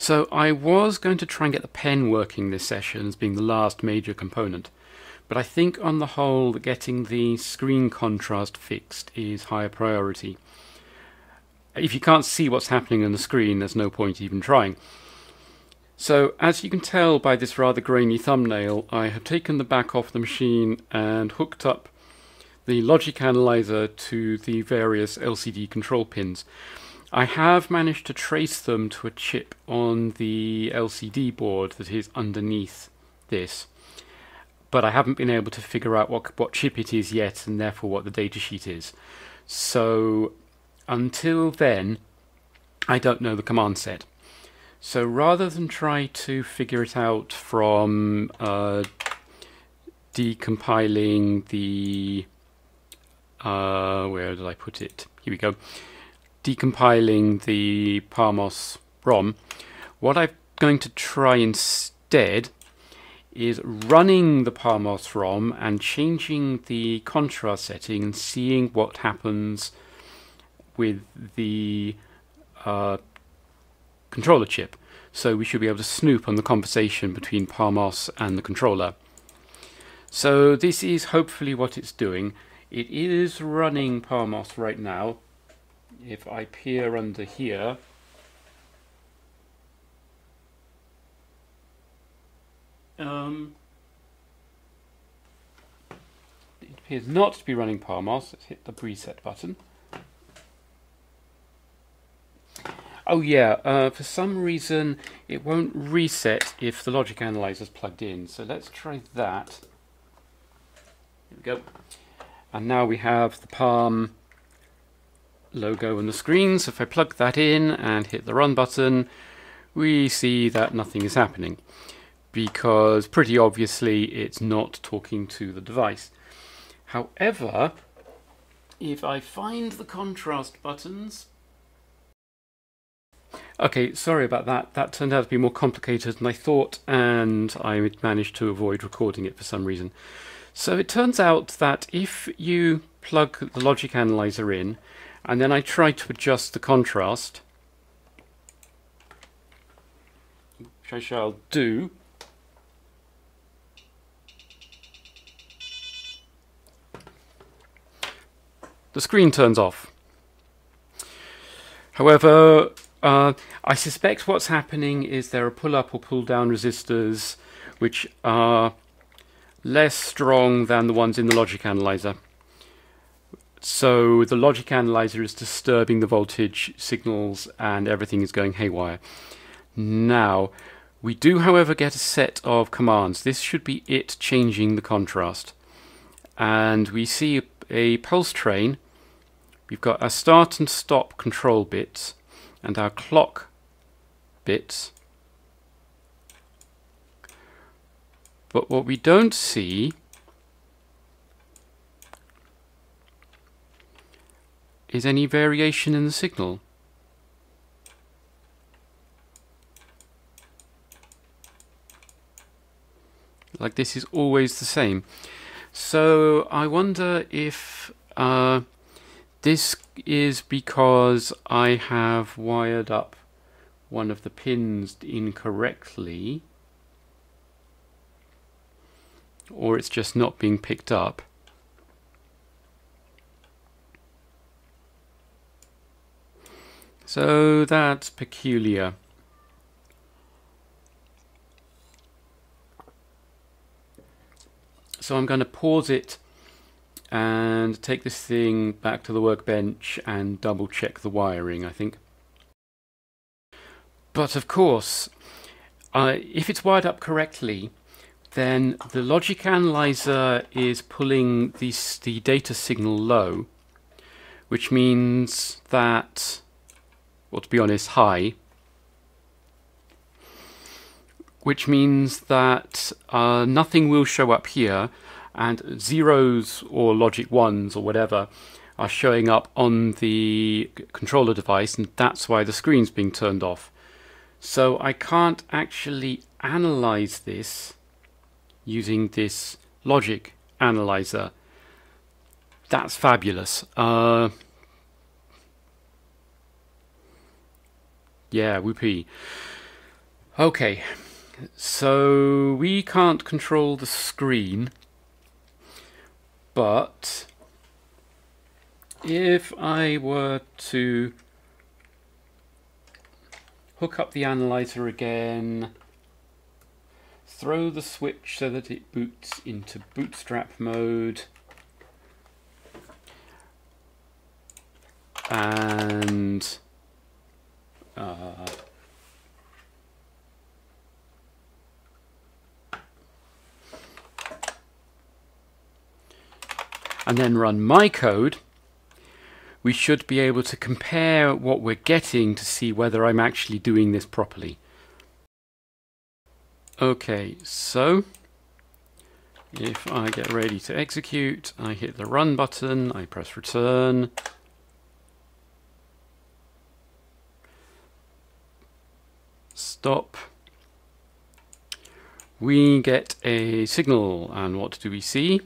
So I was going to try and get the pen working this session as being the last major component, but I think on the whole getting the screen contrast fixed is higher priority. If you can't see what's happening on the screen, there's no point even trying. So as you can tell by this rather grainy thumbnail, I have taken the back off the machine and hooked up the logic analyzer to the various LCD control pins. I have managed to trace them to a chip on the LCD board that is underneath this, but I haven't been able to figure out what, what chip it is yet and therefore what the datasheet is. So until then, I don't know the command set. So rather than try to figure it out from uh, decompiling the uh, where did I put it? Here we go. Decompiling the PalmOS ROM. What I'm going to try instead is running the PalmOS ROM and changing the contrast setting and seeing what happens with the uh, controller chip. So we should be able to snoop on the conversation between PalmOS and the controller. So this is hopefully what it's doing. It is running PalmOS right now. If I peer under here, um, it appears not to be running PalmOS. Let's hit the reset button. Oh yeah, uh, for some reason it won't reset if the logic analyzer is plugged in. So let's try that. Here we go. And now we have the Palm logo on the screen. So if I plug that in and hit the run button, we see that nothing is happening because pretty obviously it's not talking to the device. However, if I find the contrast buttons Okay, sorry about that. That turned out to be more complicated than I thought, and I managed to avoid recording it for some reason. So it turns out that if you plug the logic analyzer in, and then I try to adjust the contrast, which I shall do, the screen turns off. However, uh, I suspect what's happening is there are pull up or pull down resistors which are less strong than the ones in the logic analyzer. So the logic analyzer is disturbing the voltage signals and everything is going haywire. Now, we do however get a set of commands. This should be it changing the contrast. And we see a, pulse train. We've got our start and stop control bits and our clock bits. But what we don't see is any variation in the signal. Like this is always the same. So I wonder if uh, this is because I have wired up one of the pins incorrectly or it's just not being picked up. So that's peculiar. So I'm going to pause it and take this thing back to the workbench and double check the wiring, I think. But of course, uh, if it's wired up correctly, then the logic analyzer is pulling the, the data signal low, which means that, well, to be honest, high, which means that uh, nothing will show up here and zeros or logic ones or whatever are showing up on the controller device and that's why the screen's being turned off. So I can't actually analyze this using this logic analyzer. That's fabulous. Uh, yeah, whoopee. Okay, so we can't control the screen, but if I were to hook up the analyzer again, throw the switch so that it boots into bootstrap mode, and uh, and then run my code, we should be able to compare what we're getting to see whether I'm actually doing this properly. Okay, so if I get ready to execute, I hit the run button, I press return, stop, we get a signal and what do we see?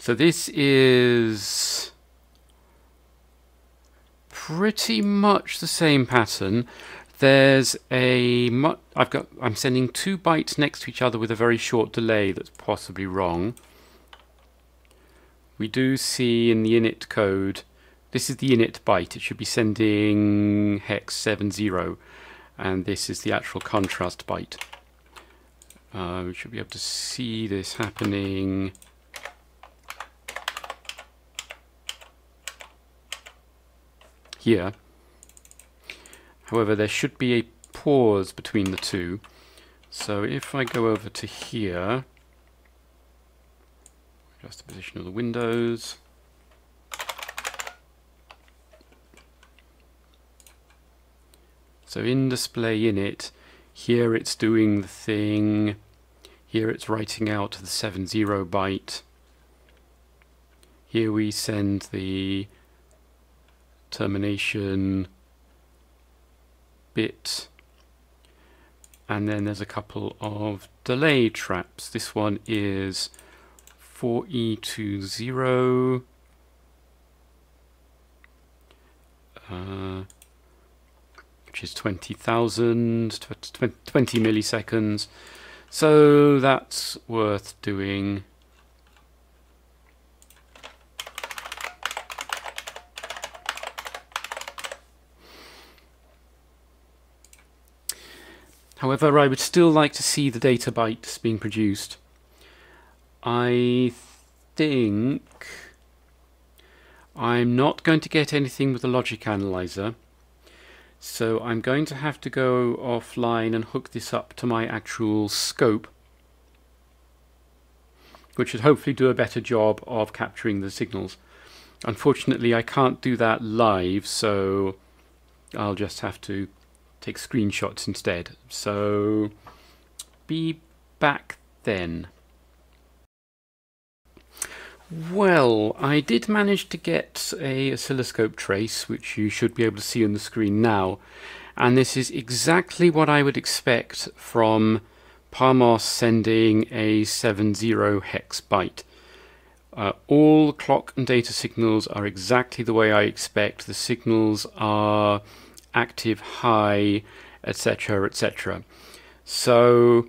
So this is pretty much the same pattern. There's a I've got I'm sending two bytes next to each other with a very short delay that's possibly wrong. We do see in the init code this is the init byte. It should be sending hex 70 and this is the actual contrast byte. Uh, we should be able to see this happening here. However, there should be a pause between the two. So if I go over to here, adjust the position of the windows, So in display init, here it's doing the thing, here it's writing out the 70 byte. Here we send the termination bit and then there's a couple of delay traps. This one is 4E20 uh, which is 20,000, 20 milliseconds. So that's worth doing. However, I would still like to see the data bytes being produced. I think I'm not going to get anything with the logic analyzer. So I'm going to have to go offline and hook this up to my actual scope, which should hopefully do a better job of capturing the signals. Unfortunately, I can't do that live, so I'll just have to take screenshots instead. So be back then. Well, I did manage to get a oscilloscope trace, which you should be able to see on the screen now. And this is exactly what I would expect from PalmOS sending a 70 hex byte. Uh, all clock and data signals are exactly the way I expect. The signals are active high, etc., etc. So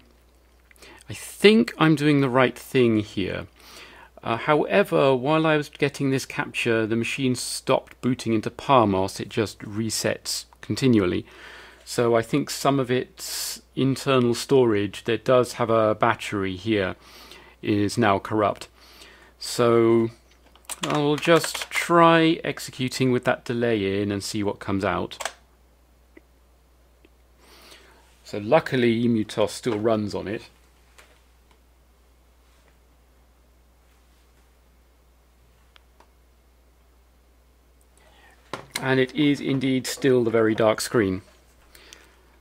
I think I'm doing the right thing here. Uh, however, while I was getting this capture, the machine stopped booting into PalmOS. It just resets continually. So I think some of its internal storage that does have a battery here is now corrupt. So I'll just try executing with that delay in and see what comes out. So luckily EmuTOS still runs on it. And it is indeed still the very dark screen.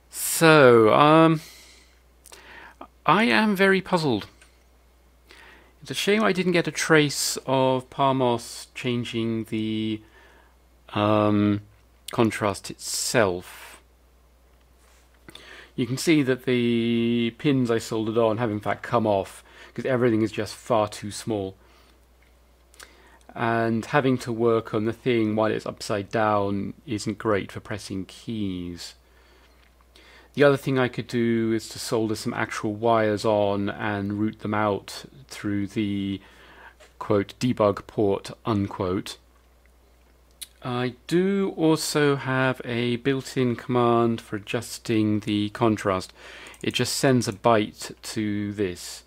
So, um, I am very puzzled. It's a shame I didn't get a trace of PalmOS changing the um, contrast itself. You can see that the pins I soldered on have in fact come off because everything is just far too small. And having to work on the thing while it's upside down isn't great for pressing keys. The other thing I could do is to solder some actual wires on and route them out through the quote debug port unquote. I do also have a built-in command for adjusting the contrast. It just sends a byte to this.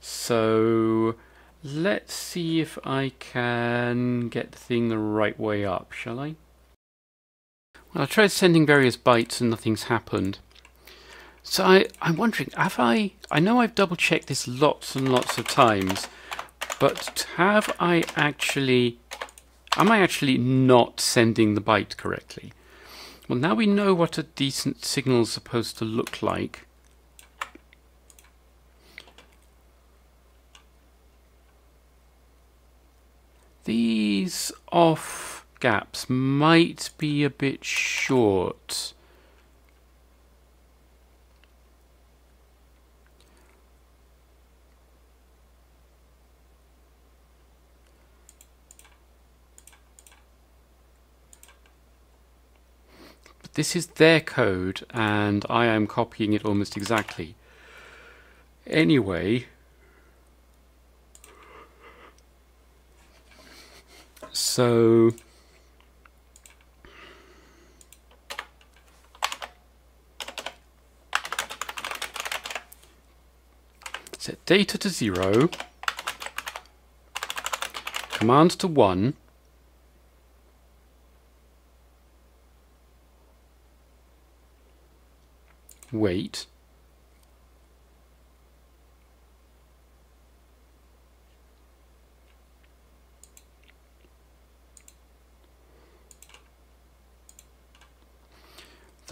So let's see if I can get the thing the right way up, shall I? Well, I tried sending various bytes and nothing's happened. So I, I'm wondering, have I, I know I've double checked this lots and lots of times, but have I actually Am I actually not sending the byte correctly? Well, now we know what a decent signal is supposed to look like. These off gaps might be a bit short. But this is their code and I am copying it almost exactly. Anyway, so set data to zero, command to one, wait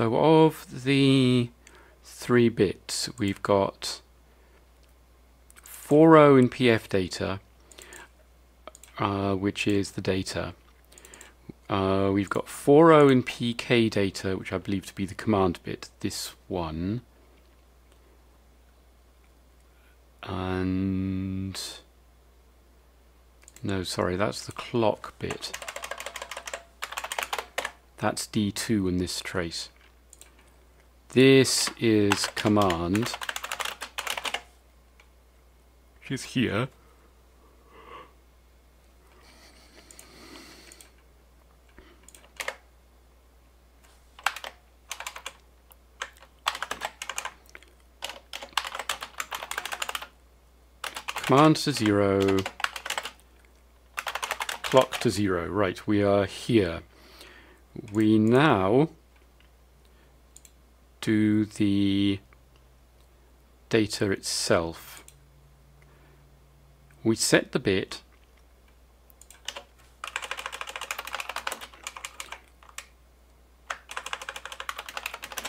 So of the three bits, we've got 4.0 in PF data, uh, which is the data. Uh, we've got 4.0 in PK data, which I believe to be the command bit, this one. And... No, sorry, that's the clock bit. That's D2 in this trace. This is command, is here. Command to zero. Clock to zero. Right, we are here. We now do the data itself. We set the bit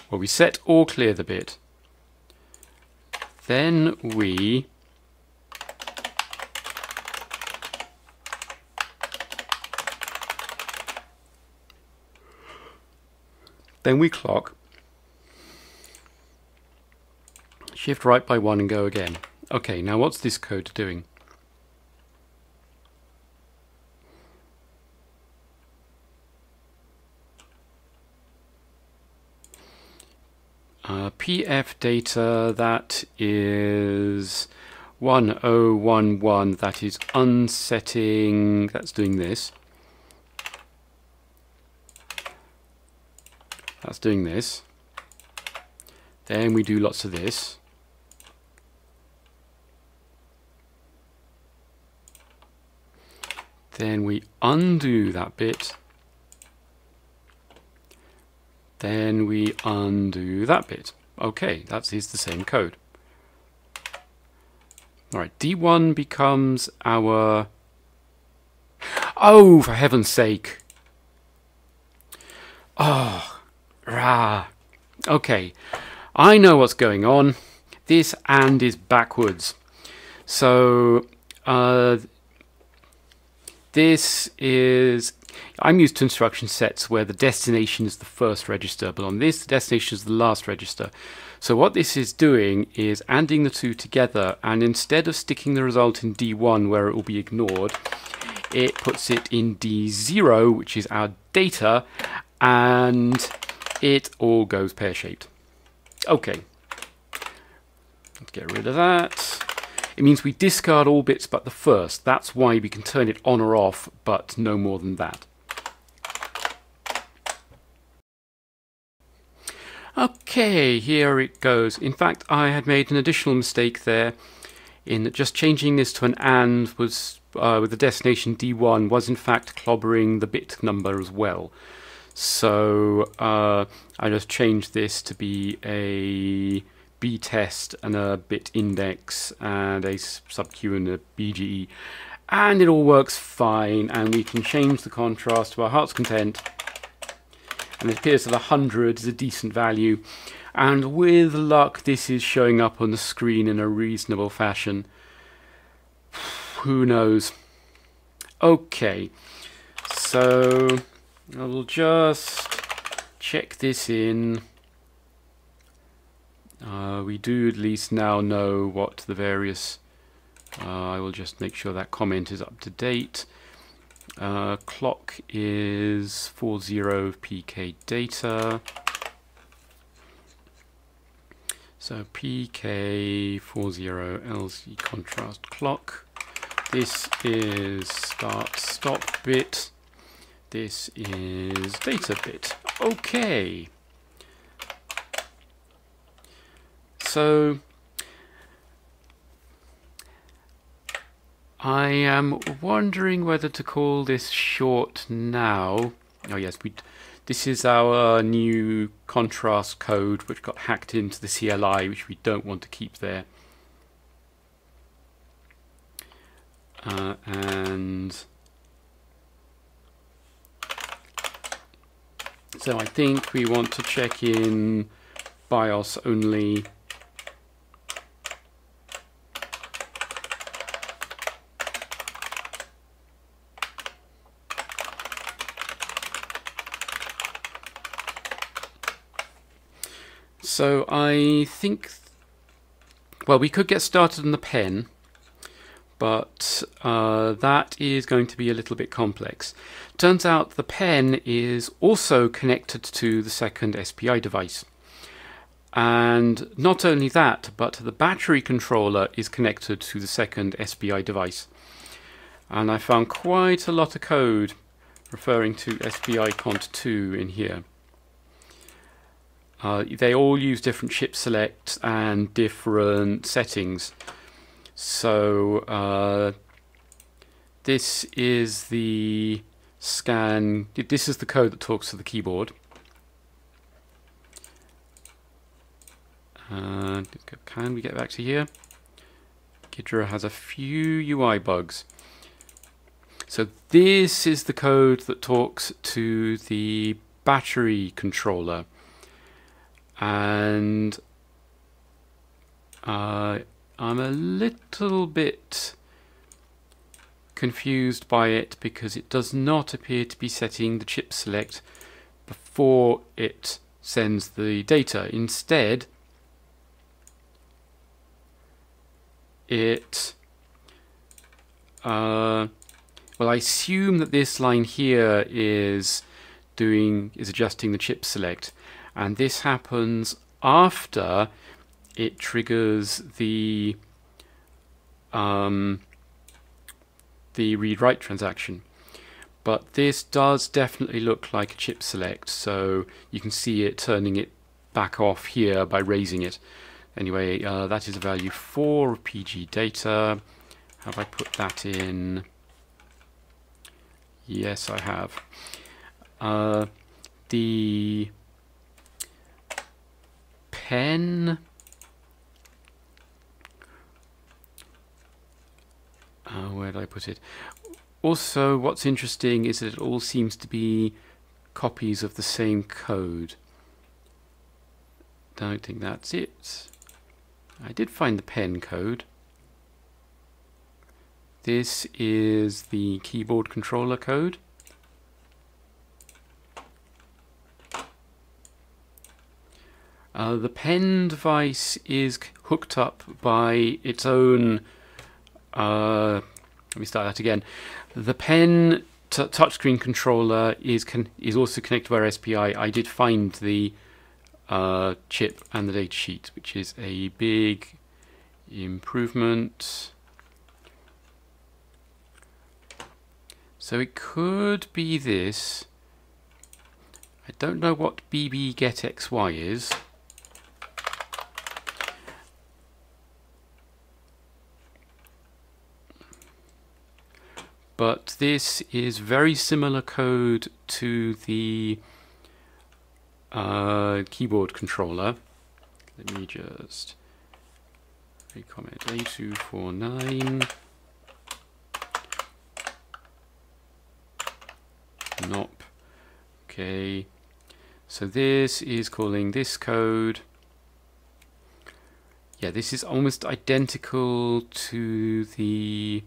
well we set or clear the bit then we Then we clock, shift right by one and go again. Okay, now what's this code doing? Uh, PF data, that is 1011, that is unsetting, that's doing this. That's doing this. Then we do lots of this. Then we undo that bit. Then we undo that bit. Okay, that is the same code. Alright, D1 becomes our... Oh, for heaven's sake! Oh, Rah. Okay, I know what's going on. This and is backwards. So, uh, this is... I'm used to instruction sets where the destination is the first register, but on this, the destination is the last register. So what this is doing is adding the two together, and instead of sticking the result in D1 where it will be ignored, it puts it in D0, which is our data, and it all goes pear-shaped. Okay, let's get rid of that. It means we discard all bits but the first. That's why we can turn it on or off, but no more than that. Okay, here it goes. In fact, I had made an additional mistake there in that just changing this to an AND was uh, with the destination D1 was in fact clobbering the bit number as well. So uh, I just changed this to be a B test and a bit index and a subq and a BGE. And it all works fine and we can change the contrast to our heart's content. And it appears that 100 is a decent value. And with luck, this is showing up on the screen in a reasonable fashion. Who knows? Okay, so I'll just check this in. Uh, we do at least now know what the various... Uh, I will just make sure that comment is up to date. Uh, clock is 40 pk data. So pk 40 LZ contrast clock. This is start stop bit. This is data bit. Okay. So I am wondering whether to call this short now. Oh yes, we. This is our new contrast code which got hacked into the CLI, which we don't want to keep there. Uh, and so I think we want to check in BIOS only So I think, well, we could get started on the pen, but uh, that is going to be a little bit complex. Turns out the pen is also connected to the second SPI device. And not only that, but the battery controller is connected to the second SPI device. And I found quite a lot of code referring to SPI Cont 2 in here. Uh, they all use different chip select and different settings. So uh, this is the scan, this is the code that talks to the keyboard. Uh, can we get back to here? Ghidra has a few UI bugs. So this is the code that talks to the battery controller and uh, I'm a little bit confused by it because it does not appear to be setting the chip select before it sends the data. Instead, it uh, well I assume that this line here is doing is adjusting the chip select and this happens after it triggers the um, the read-write transaction. But this does definitely look like a chip select, so you can see it turning it back off here by raising it. Anyway, uh, that is a value for PG data. Have I put that in? Yes, I have. Uh, the pen. Uh, where did I put it? Also, what's interesting is that it all seems to be copies of the same code. Don't think that's it. I did find the pen code. This is the keyboard controller code. Uh, the pen device is hooked up by its own. Uh, let me start that again. The pen touchscreen controller is is also connected via SPI. I did find the uh, chip and the datasheet, which is a big improvement. So it could be this. I don't know what BB get XY is. But this is very similar code to the uh, keyboard controller. Let me just comment A249 Nop. Okay, so this is calling this code. Yeah, this is almost identical to the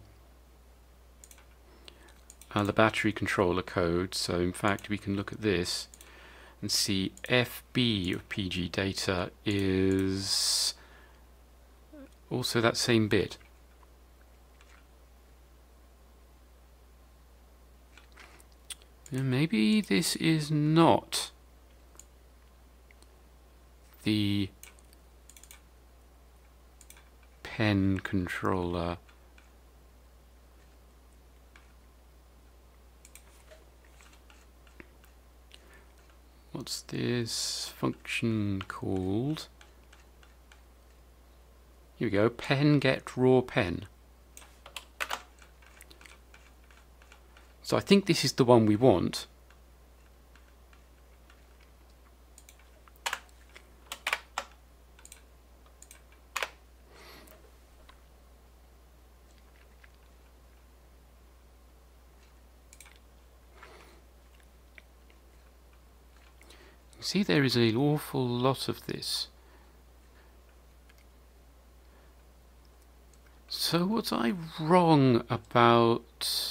uh, the battery controller code. So in fact, we can look at this and see FB of PG data is also that same bit. maybe this is not the pen controller. What's this function called? Here we go, pen get raw pen. So I think this is the one we want. See, there is an awful lot of this. So was I wrong about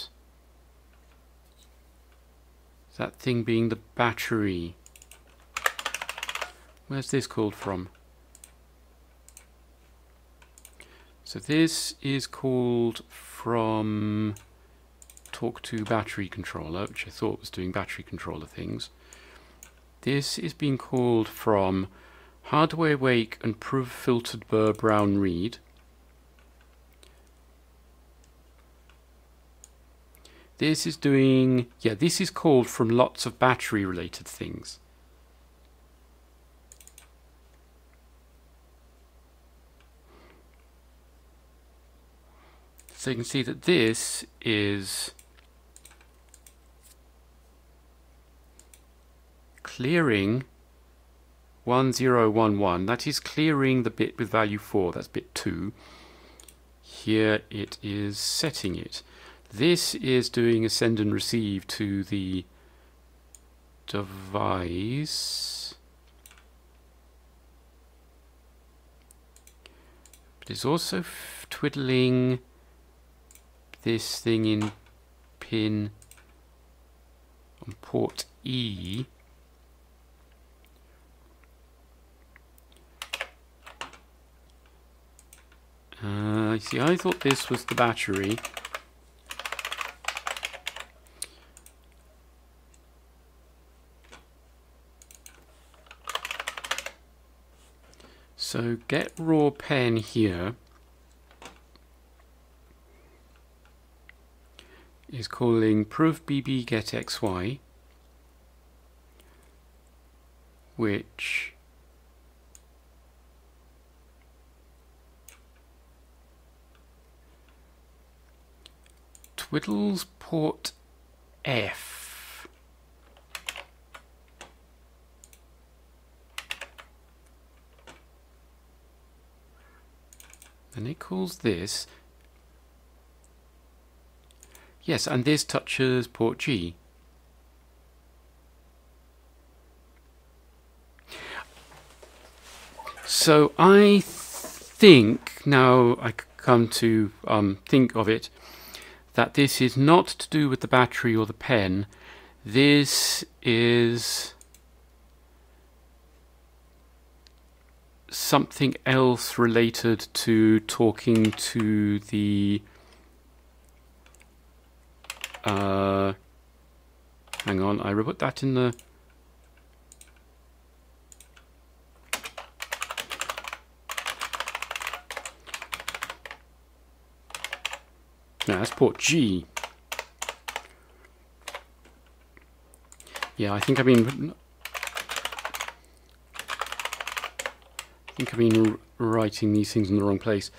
that thing being the battery. Where's this called from? So this is called from Talk to Battery Controller, which I thought was doing battery controller things. This is being called from Hardware Wake and Proof Filtered Burr Brown Read. This is doing, yeah, this is called from lots of battery related things. So you can see that this is clearing 1011. That is clearing the bit with value 4. That's bit 2. Here it is setting it. This is doing a send and receive to the device. But it's also twiddling this thing in pin on port E. Uh, see, I thought this was the battery. So get raw pen here is calling proof bb get xy which twiddles port F And it calls this. Yes, and this touches port G. So I think, now I come to um, think of it, that this is not to do with the battery or the pen. This is something else related to talking to the Uh, hang on, I put that in the... No, that's port G. Yeah, I think I've been... I think I've been writing these things in the wrong place.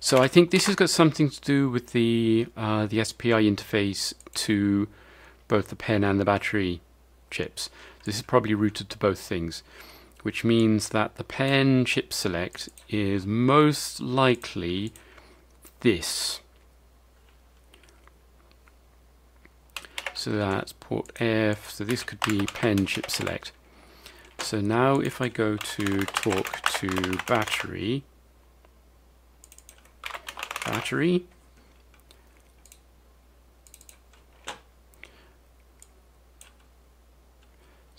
So I think this has got something to do with the uh, the SPI interface to both the pen and the battery chips. This is probably routed to both things, which means that the pen chip select is most likely this. So that's port F, so this could be pen chip select. So now if I go to talk to battery, battery.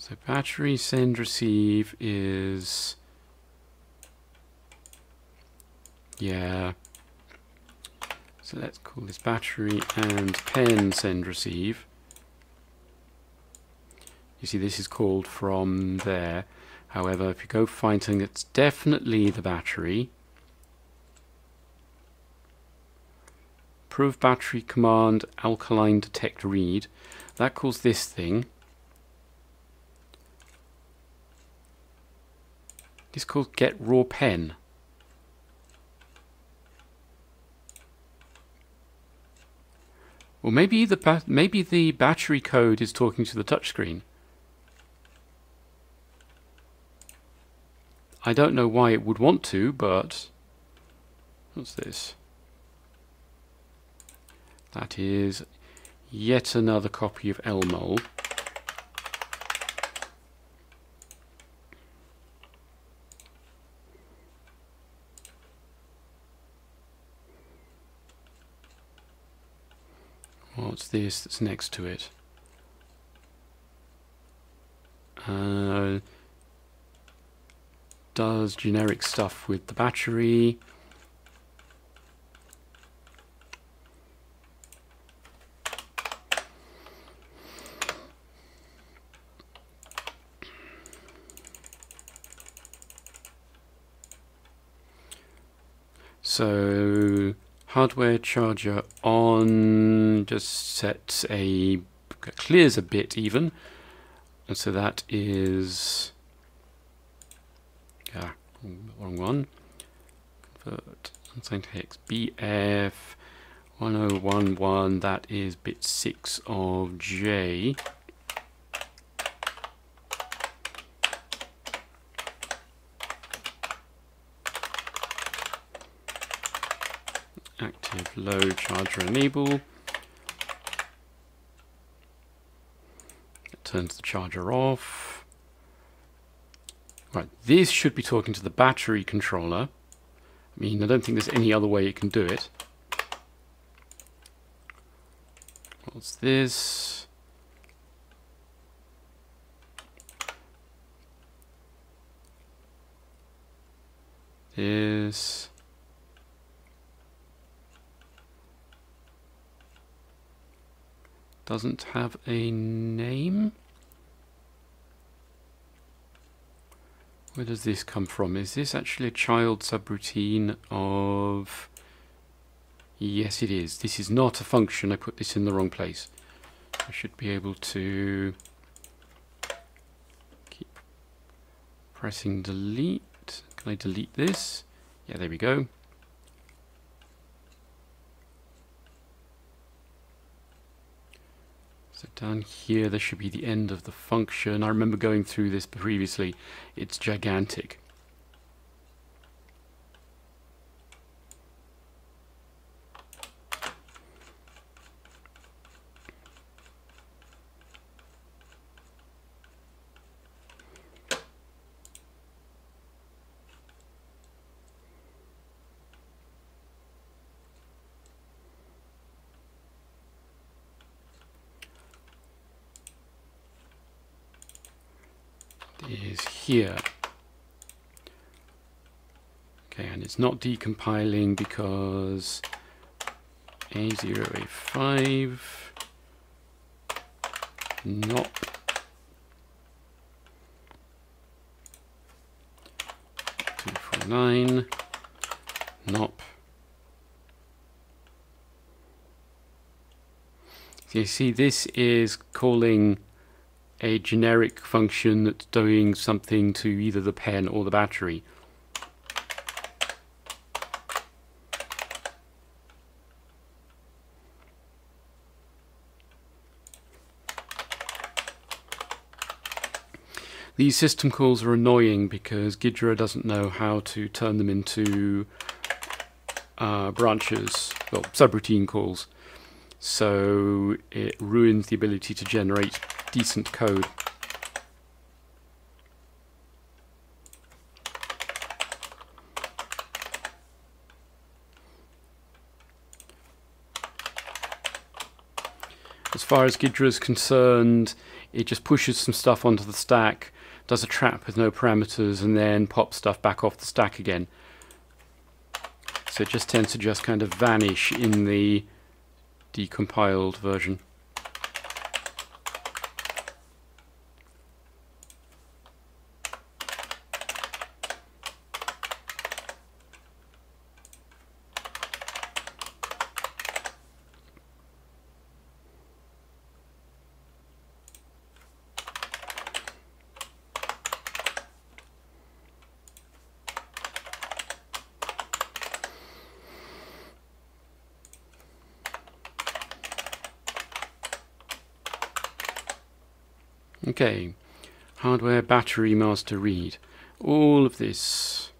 So battery send receive is yeah. So let's call this battery and pen send receive. You see this is called from there. However, if you go find something that's definitely the battery, Prove battery command alkaline detect read. That calls this thing. This called get raw pen. Well, maybe the maybe the battery code is talking to the touchscreen. I don't know why it would want to, but what's this? That is yet another copy of Elmol. What's this that's next to it? Uh, does generic stuff with the battery. So hardware charger on just sets a clears a bit even. And so that is yeah wrong one. Convert unsigned hex bf 1011 that is bit 6 of j active low charger enable. It turns the charger off. Right, this should be talking to the battery controller. I mean, I don't think there's any other way it can do it. What's this? This. Doesn't have a name. Where does this come from? Is this actually a child subroutine of... Yes, it is. This is not a function. I put this in the wrong place. I should be able to keep pressing delete. Can I delete this? Yeah, there we go. Down here, there should be the end of the function. I remember going through this previously. It's gigantic. Is here. Okay, and it's not decompiling because A0, A5, not 249, nop. So you see this is calling a generic function that's doing something to either the pen or the battery. These system calls are annoying because Ghidra doesn't know how to turn them into uh, branches, well, subroutine calls. So it ruins the ability to generate decent code. As far as Ghidra is concerned, it just pushes some stuff onto the stack does a trap with no parameters and then pops stuff back off the stack again. So it just tends to just kind of vanish in the decompiled version. Okay, hardware battery master read. All of this.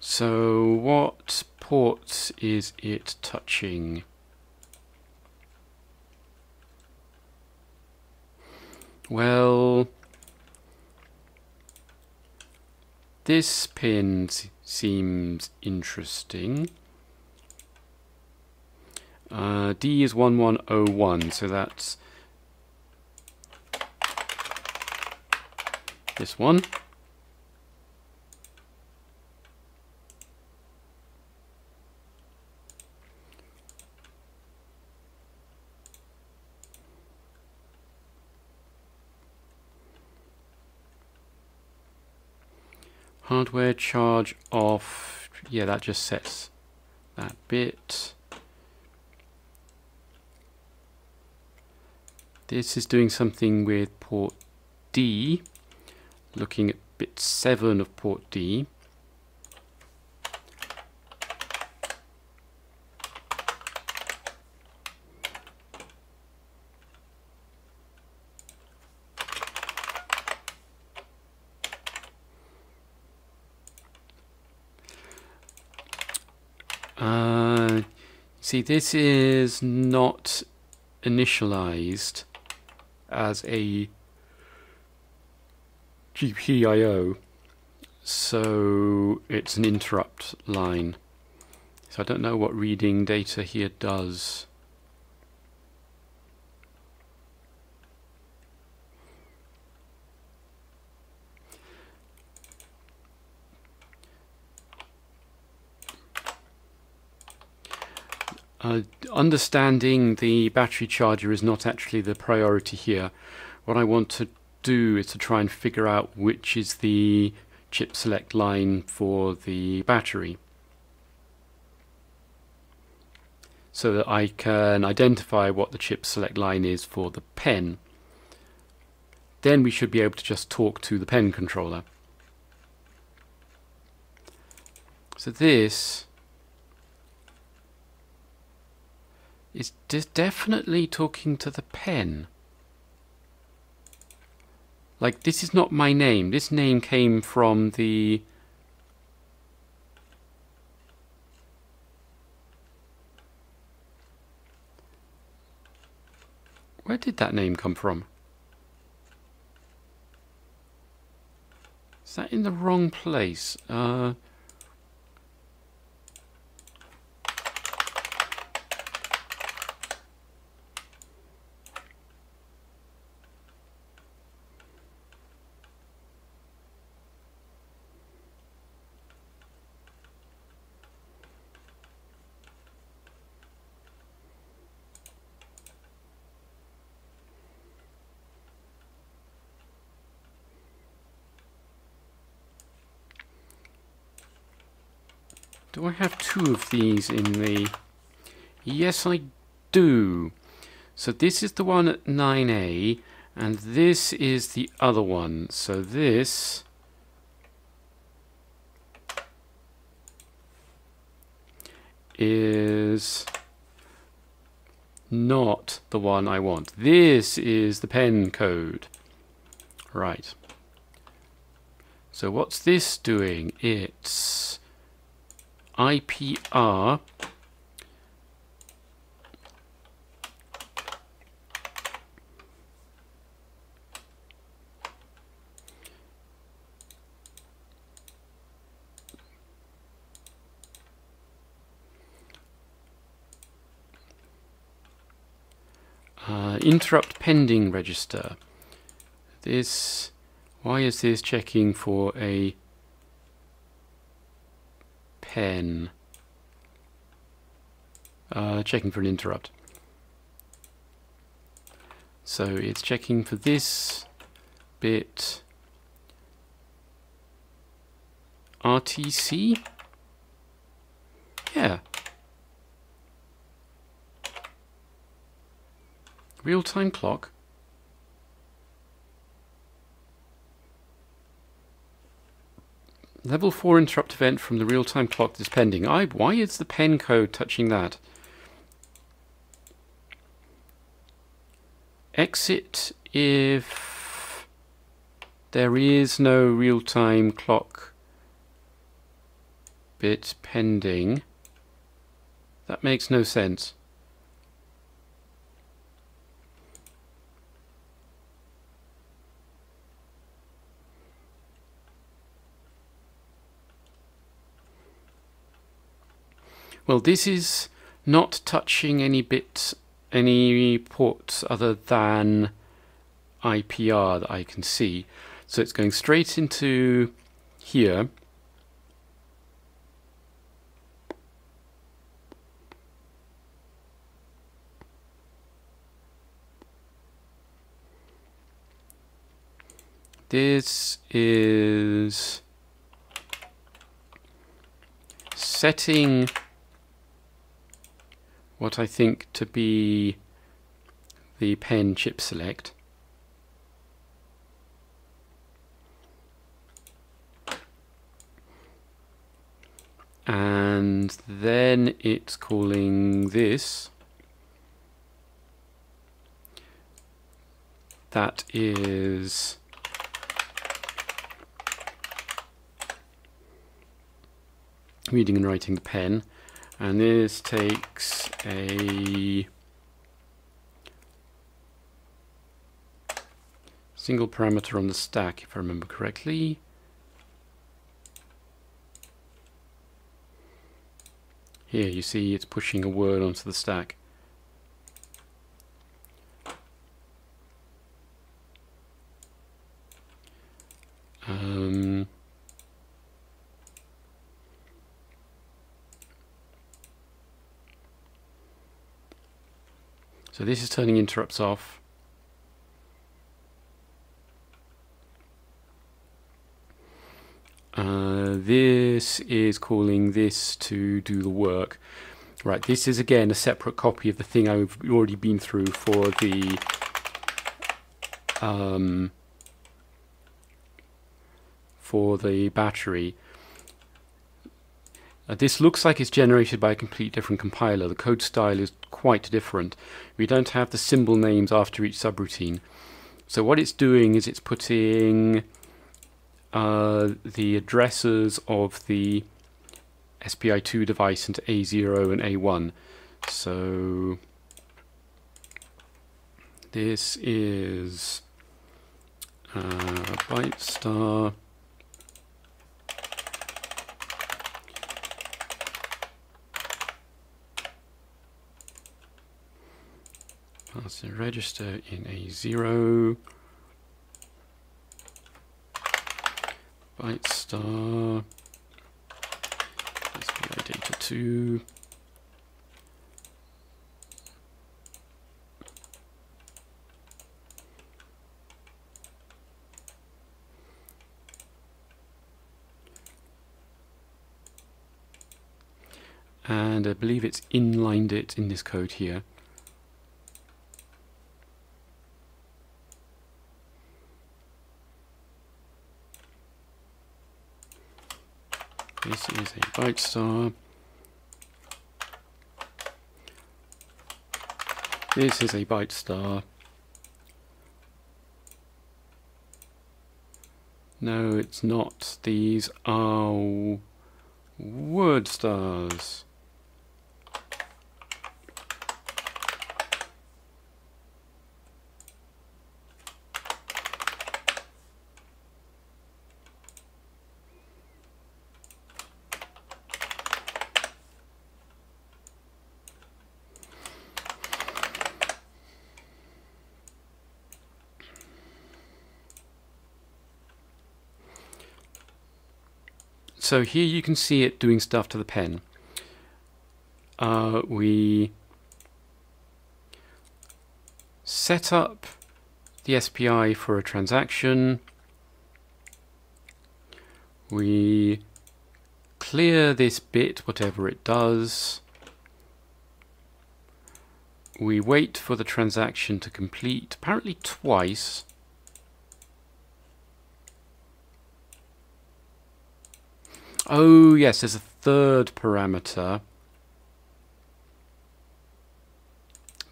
So what ports is it touching? Well, this pin seems interesting. Uh, D is 1101, so that's this one. Hardware charge off, yeah, that just sets that bit. This is doing something with port D looking at bit 7 of port D. Uh, see, this is not initialized as a GPIO, so it's an interrupt line. So I don't know what reading data here does. Uh, understanding the battery charger is not actually the priority here. What I want to do is to try and figure out which is the chip select line for the battery so that I can identify what the chip select line is for the pen. Then we should be able to just talk to the pen controller. So this is definitely talking to the pen. Like, this is not my name. This name came from the... Where did that name come from? Is that in the wrong place? Uh... I have two of these in the... Yes, I do. So this is the one at 9A, and this is the other one. So this... is not the one I want. This is the pen code. Right. So what's this doing? It's IPR Uh, interrupt pending register. This, why is this checking for a pen? Uh, checking for an interrupt. So it's checking for this bit RTC. Yeah, Real-time clock? Level 4 interrupt event from the real-time clock is pending. I, why is the pen code touching that? Exit if there is no real-time clock bit pending. That makes no sense. Well, this is not touching any bits, any ports other than IPR that I can see. So it's going straight into here. This is setting what I think to be the pen chip select. And then it's calling this. That is reading and writing the pen and this takes a single parameter on the stack if I remember correctly. Here you see it's pushing a word onto the stack. Um, So this is turning interrupts off. Uh, this is calling this to do the work. Right, this is again a separate copy of the thing I've already been through for the um, for the battery. Uh, this looks like it's generated by a completely different compiler. The code style is quite different. We don't have the symbol names after each subroutine. So what it's doing is it's putting uh, the addresses of the SPI2 device into A0 and A1. So this is uh, byte star Pass the register in A0. Byte star. Data 2. and I believe it's inlined it in this code here. This is a byte star. This is a byte star. No, it's not. These are word stars. So here you can see it doing stuff to the pen. Uh, we set up the SPI for a transaction. We clear this bit, whatever it does. We wait for the transaction to complete, apparently twice. Oh, yes, there's a third parameter.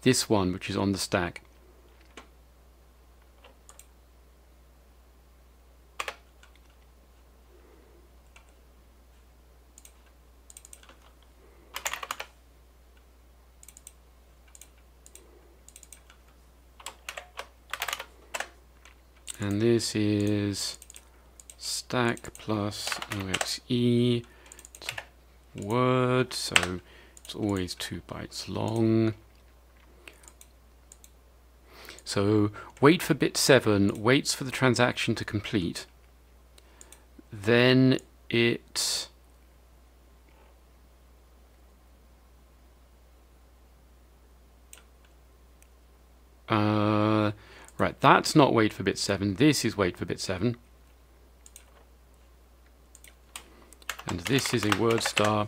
This one, which is on the stack. And this is stack plus OXE word, so it's always two bytes long. So wait for bit 7, waits for the transaction to complete. Then it uh, right, that's not wait for bit 7, this is wait for bit 7. And this is a word star.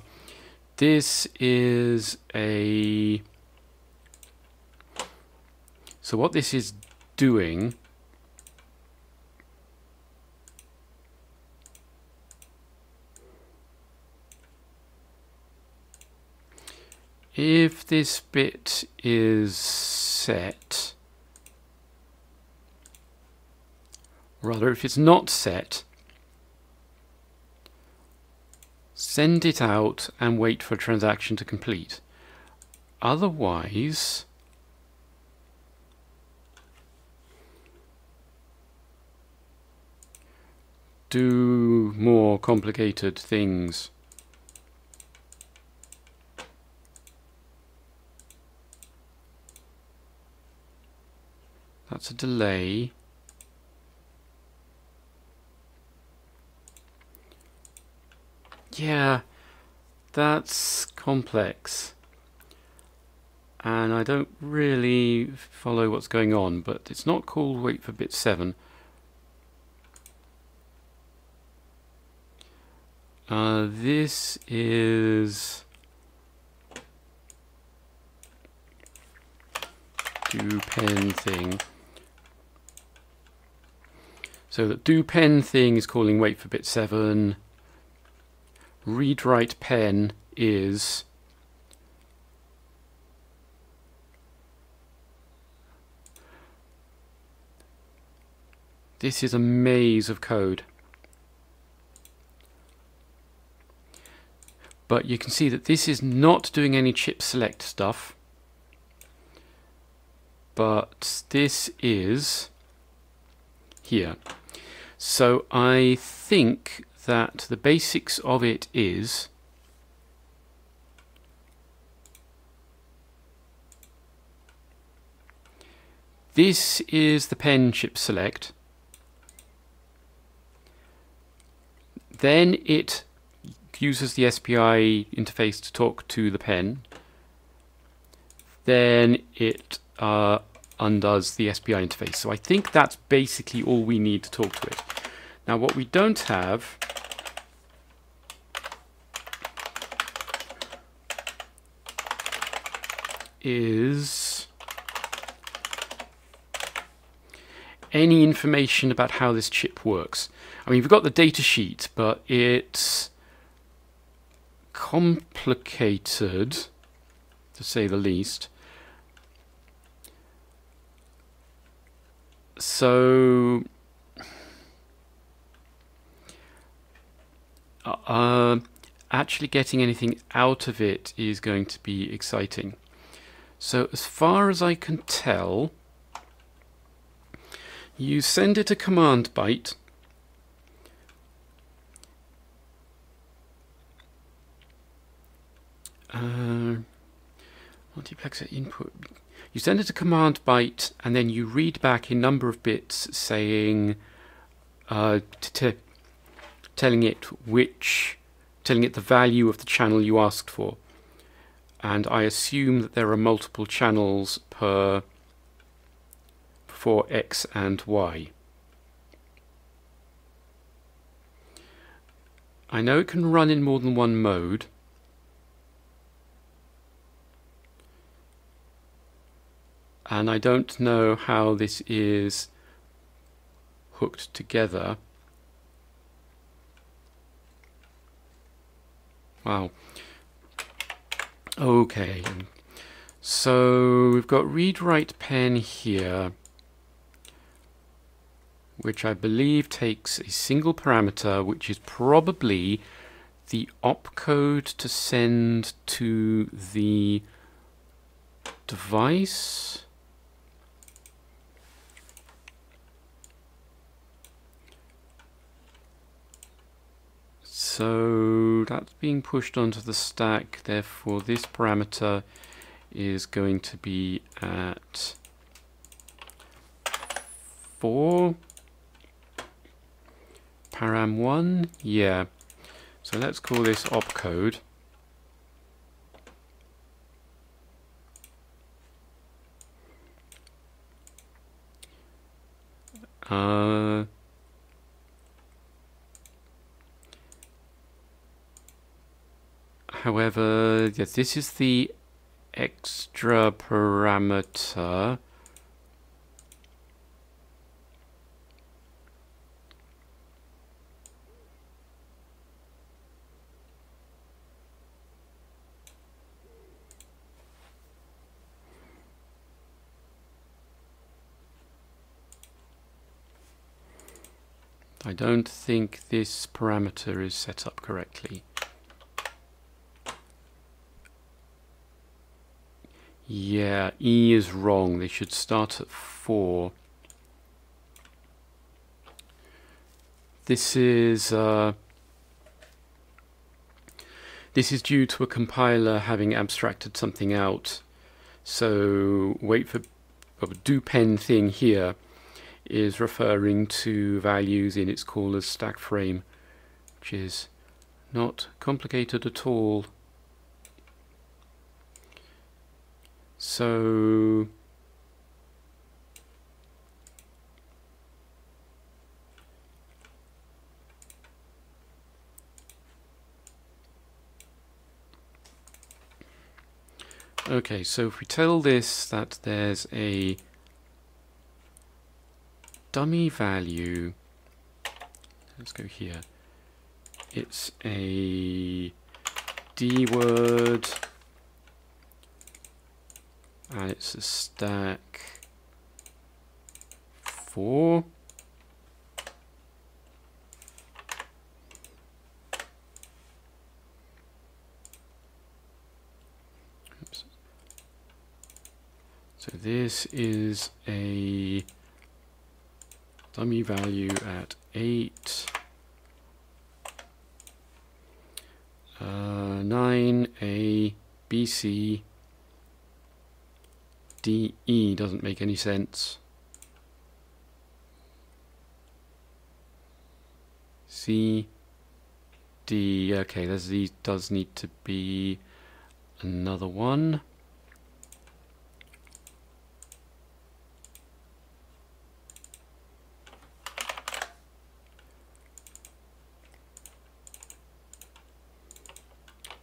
This is a... So what this is doing if this bit is set rather if it's not set send it out and wait for a transaction to complete. Otherwise, do more complicated things. That's a delay. Yeah, that's complex. And I don't really follow what's going on, but it's not called wait for bit 7. Uh, this is do pen thing. So the do pen thing is calling wait for bit 7 read write pen is this is a maze of code. But you can see that this is not doing any chip select stuff. But this is here. So I think that the basics of it is this is the pen chip select. Then it uses the SPI interface to talk to the pen. Then it uh, undoes the SPI interface. So I think that's basically all we need to talk to it. Now what we don't have is any information about how this chip works. I mean, we've got the data sheet, but it's complicated, to say the least. So, uh, actually getting anything out of it is going to be exciting. So as far as I can tell, you send it a command byte uh, multiplexer input. You send it a command byte and then you read back a number of bits saying uh, telling it which telling it the value of the channel you asked for and I assume that there are multiple channels per for X and Y. I know it can run in more than one mode. And I don't know how this is hooked together. Wow. Okay. So we've got read write pen here which I believe takes a single parameter, which is probably the opcode to send to the device. So that's being pushed onto the stack, therefore this parameter is going to be at 4 param1 yeah. So let's call this opcode. Uh, however yes this is the extra parameter I don't think this parameter is set up correctly. Yeah, E is wrong. They should start at 4. This is uh, this is due to a compiler having abstracted something out. So wait for a do pen thing here is referring to values in its caller's stack frame, which is not complicated at all. So Okay, so if we tell this that there's a dummy value, let's go here, it's a D word and it's a stack 4 Oops. So this is a dummy value at 8, uh, 9, A, B, C, D, E doesn't make any sense. C, D, okay, there does need to be another one.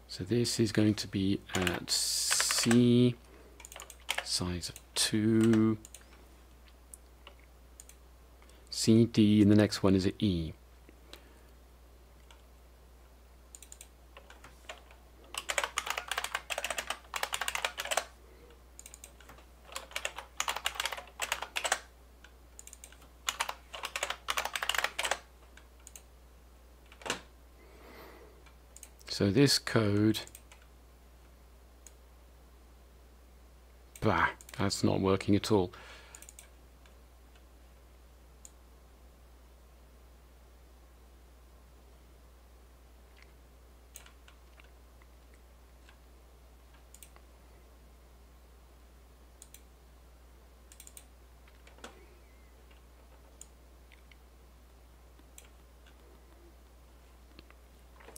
So this is going to be at C size of 2. C, D, and the next one is E. So this code, that's not working at all.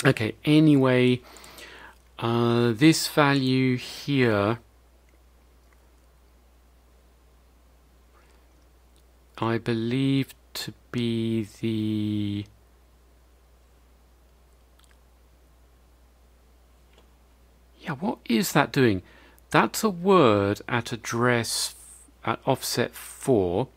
Okay, anyway, uh, this value here, I believe to be the yeah what is that doing? That's a word at address at offset 4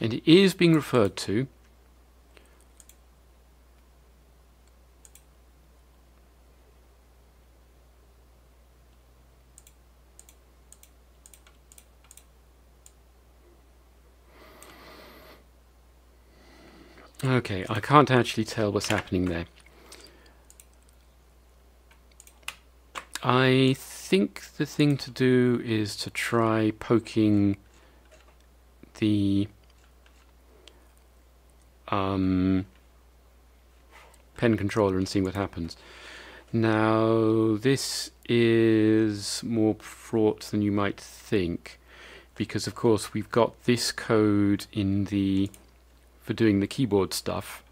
and is being referred to Okay, I can't actually tell what's happening there. I think the thing to do is to try poking the um, pen controller and seeing what happens. Now, this is more fraught than you might think because, of course, we've got this code in the for doing the keyboard stuff,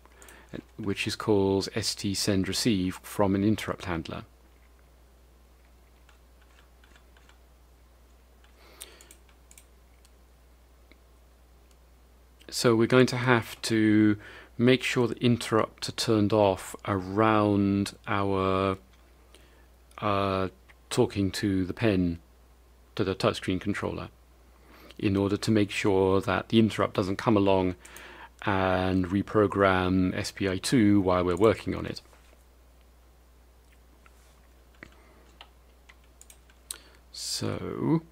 which is called st send receive from an interrupt handler. So we're going to have to make sure the interrupts are turned off around our uh, talking to the pen, to the touchscreen controller, in order to make sure that the interrupt doesn't come along and reprogram SPI2 while we're working on it. So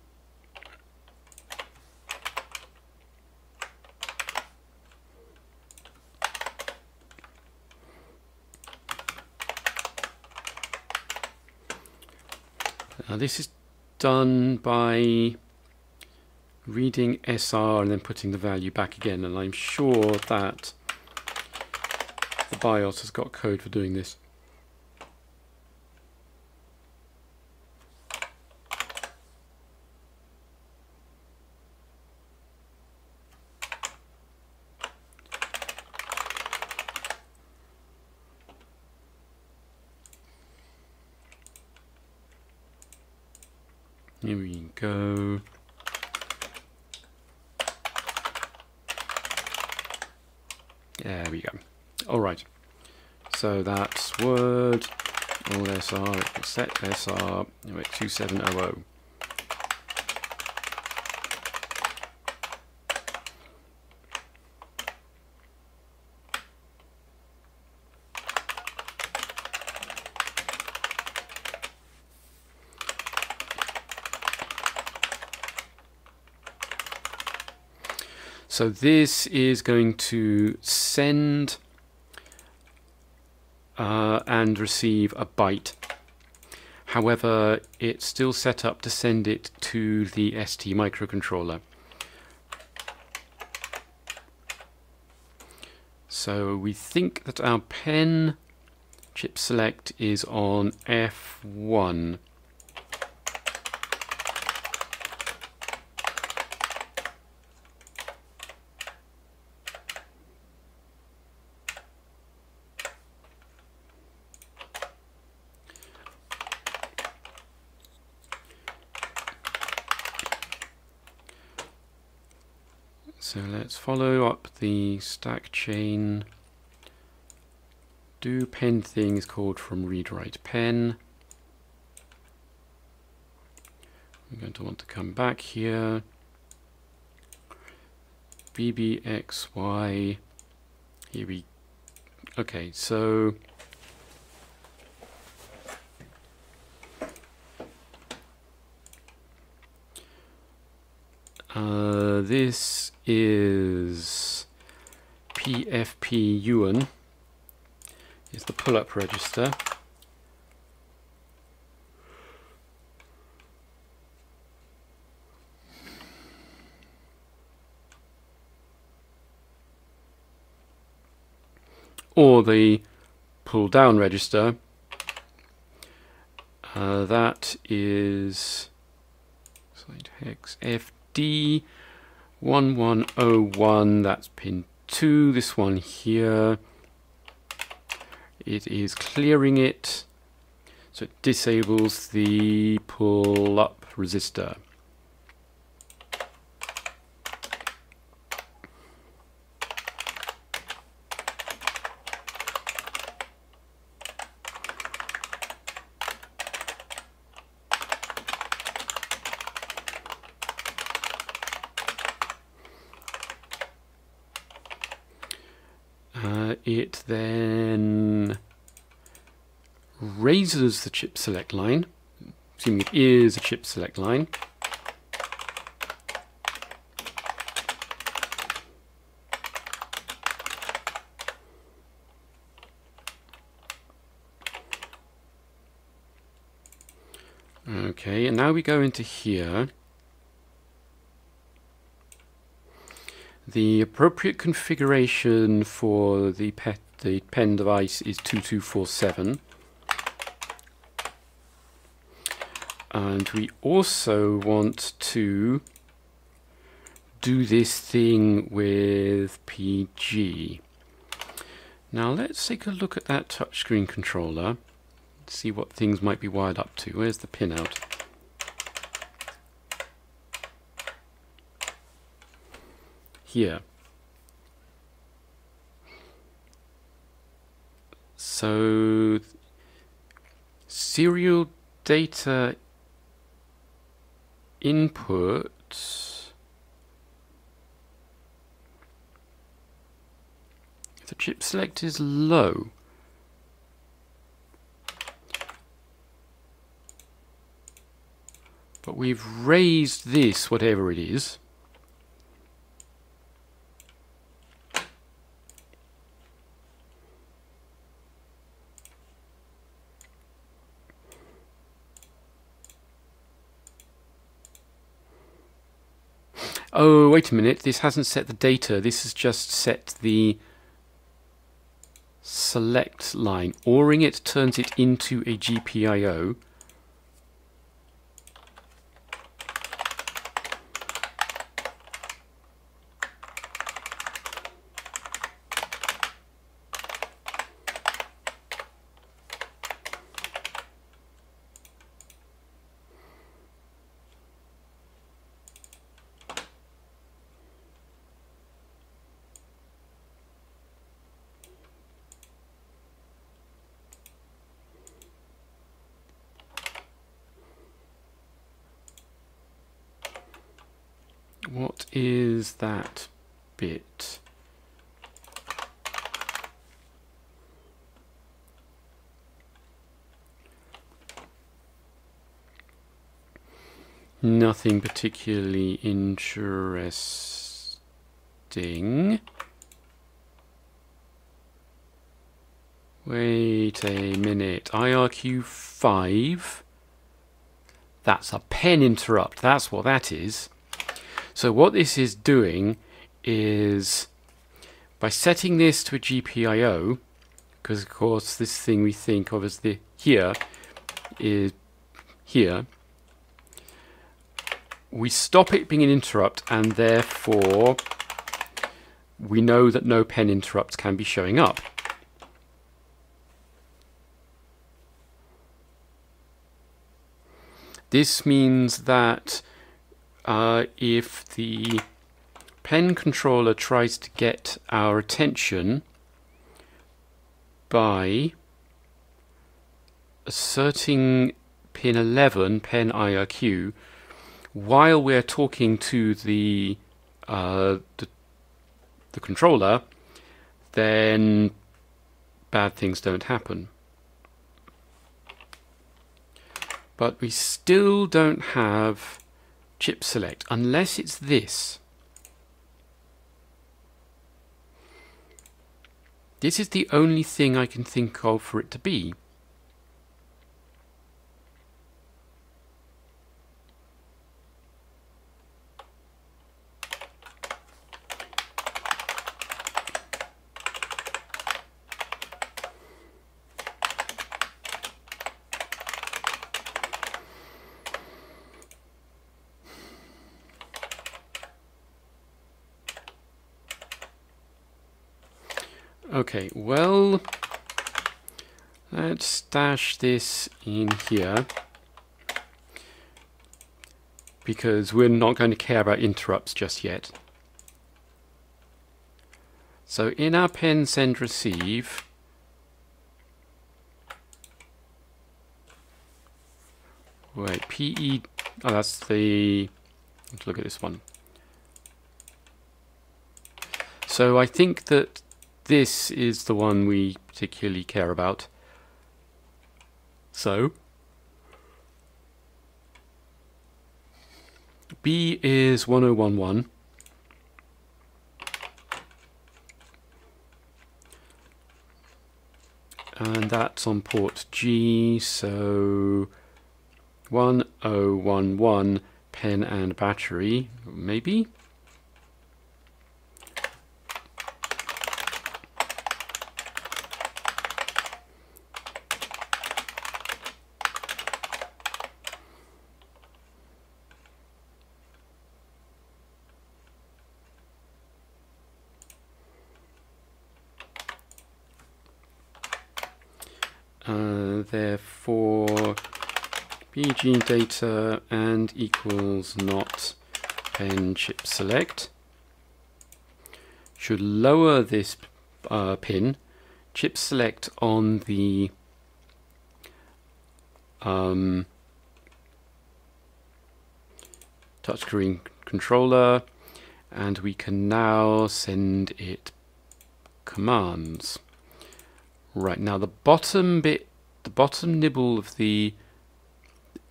Now this is done by reading SR and then putting the value back again and I'm sure that the BIOS has got code for doing this. Here we go. There we go. All right. So that's word all SR SR 2700. So this is going to send uh, and receive a byte. However, it's still set up to send it to the ST microcontroller. So we think that our pen chip select is on F1. so let's follow up the stack chain. Do pen thing is called from read write pen. We're going to want to come back here. BBXY. Here we. Okay, so. Uh, this is PFP is the pull-up register. Or the pull down register. Uh, that is hex FD 1101, that's pin 2, this one here it is clearing it so it disables the pull up resistor. Uh, it then raises the chip select line, assuming it is a chip select line. Okay, and now we go into here. The appropriate configuration for the, pet, the pen device is 2247. And we also want to do this thing with PG. Now let's take a look at that touchscreen controller, see what things might be wired up to. Where's the pinout? here. So serial data input the chip select is low but we've raised this whatever it is Oh, wait a minute, this hasn't set the data, this has just set the select line. ORing it turns it into a GPIO. What is that bit? Nothing particularly interesting. Wait a minute. IRQ5. That's a pen interrupt. That's what that is. So what this is doing is by setting this to a GPIO, because of course this thing we think of as the here is here, we stop it being an interrupt and therefore we know that no pen interrupts can be showing up. This means that uh, if the pen controller tries to get our attention by asserting pin 11, pen IRQ, while we're talking to the, uh, the, the controller, then bad things don't happen. But we still don't have chip select unless it's this. This is the only thing I can think of for it to be. Okay, well, let's stash this in here because we're not going to care about interrupts just yet. So in our pen send receive, wait, PE, oh that's the, let's look at this one. So I think that this is the one we particularly care about. So, B is 1011. And that's on port G, so 1011 pen and battery, maybe? Uh, therefore, PG data and equals not pen chip select should lower this uh, pin chip select on the um, touchscreen controller and we can now send it commands. Right, now the bottom bit, the bottom nibble of the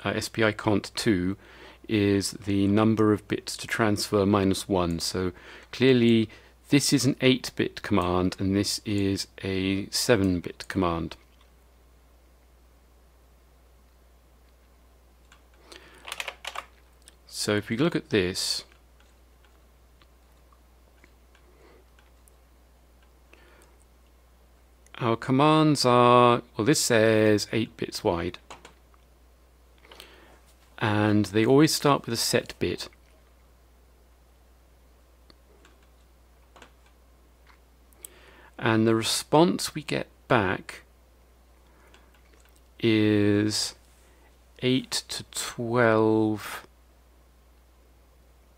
uh, SPI cont 2 is the number of bits to transfer minus 1. So clearly this is an 8-bit command and this is a 7-bit command. So if we look at this, Our commands are, well this says 8 bits wide. And they always start with a set bit. And the response we get back is 8 to 12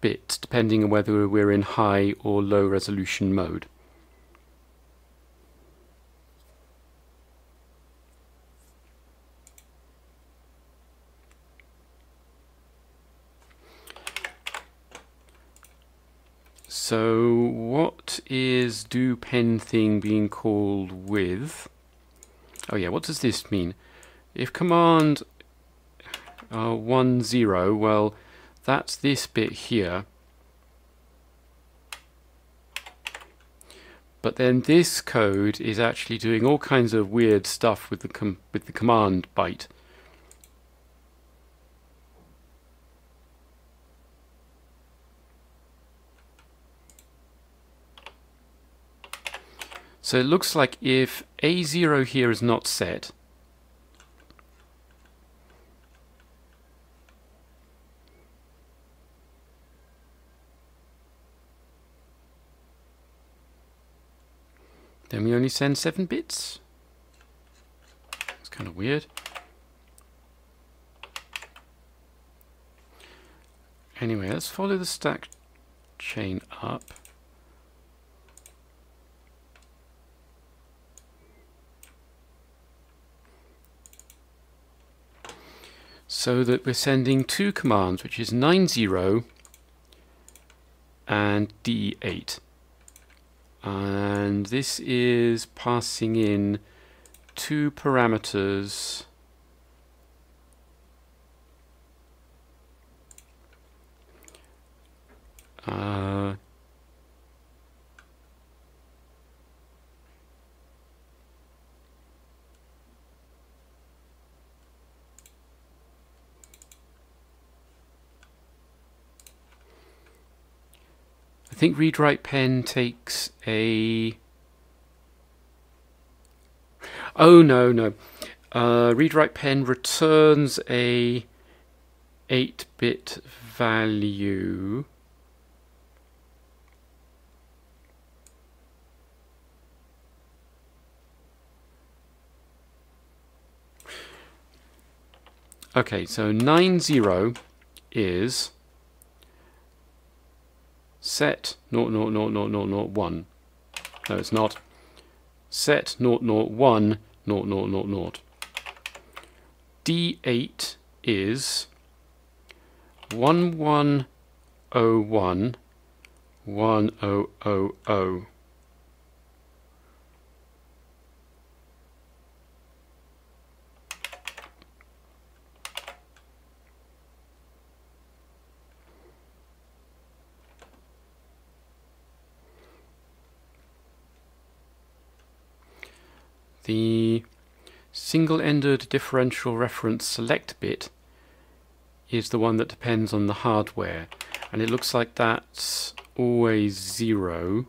bits, depending on whether we're in high or low resolution mode. So what is do pen thing being called with? Oh yeah, what does this mean? If command uh, 1, 0, well, that's this bit here. But then this code is actually doing all kinds of weird stuff with the with the command byte. So it looks like if A0 here is not set, then we only send 7 bits. It's kind of weird. Anyway, let's follow the stack chain up. So that we're sending two commands, which is 90 and D8. And this is passing in two parameters uh, think read write pen takes a Oh no no. Uh, read write pen returns a 8-bit value. Okay, so 90 is set 0, 0, 0, 0, 0, 0, 1. No, it's not. Set 0, 0, 1 0, 0, 0, 0. D8 is 1101 1000. The single-ended differential reference select bit is the one that depends on the hardware and it looks like that's always zero.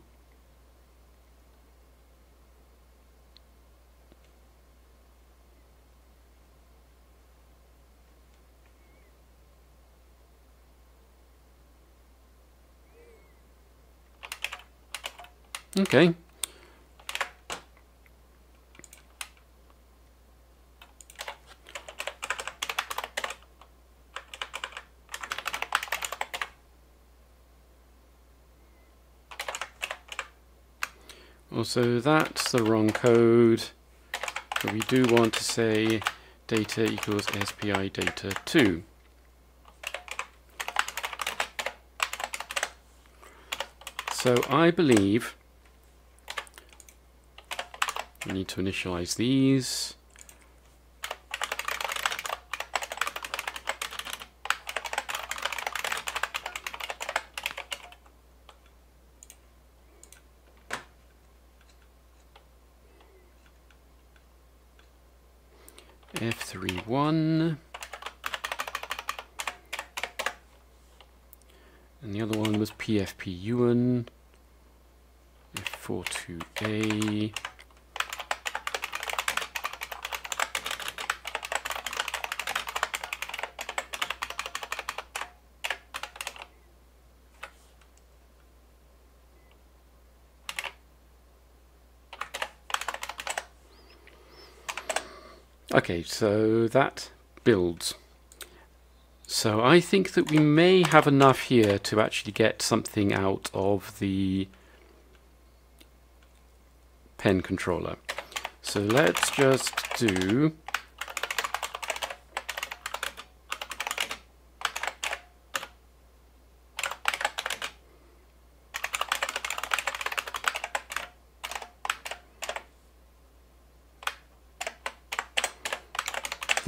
Okay Also, that's the wrong code. But we do want to say data equals SPI data 2. So I believe we need to initialize these. F31. And the other one was PFP Ewan. F42A. Okay, so that builds. So I think that we may have enough here to actually get something out of the pen controller. So let's just do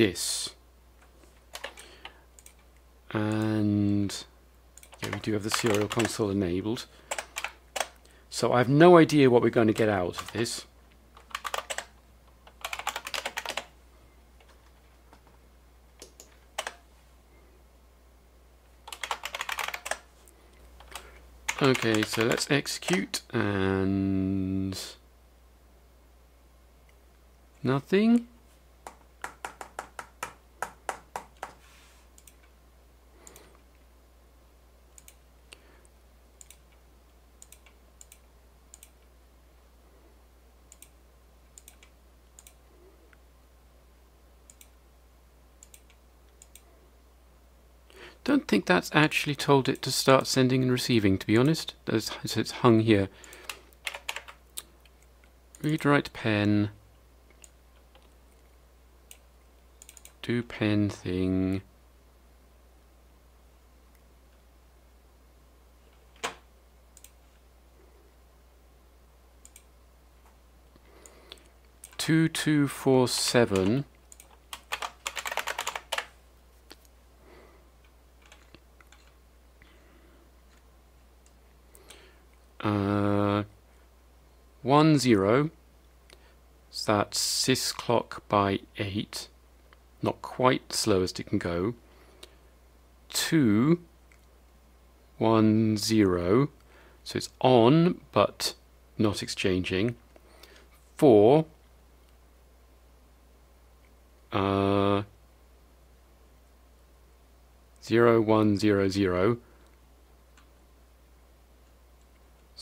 this. And yeah, we do have the serial console enabled. So I have no idea what we're going to get out of this. Okay, so let's execute and nothing. don't think that's actually told it to start sending and receiving, to be honest. As, it's hung here. Read write pen. Do pen thing. Two two four seven uh, 1 0, so that's sys clock by 8, not quite slow as it can go, 2 1 0, so it's on but not exchanging, 4 uh, 0 1 0 0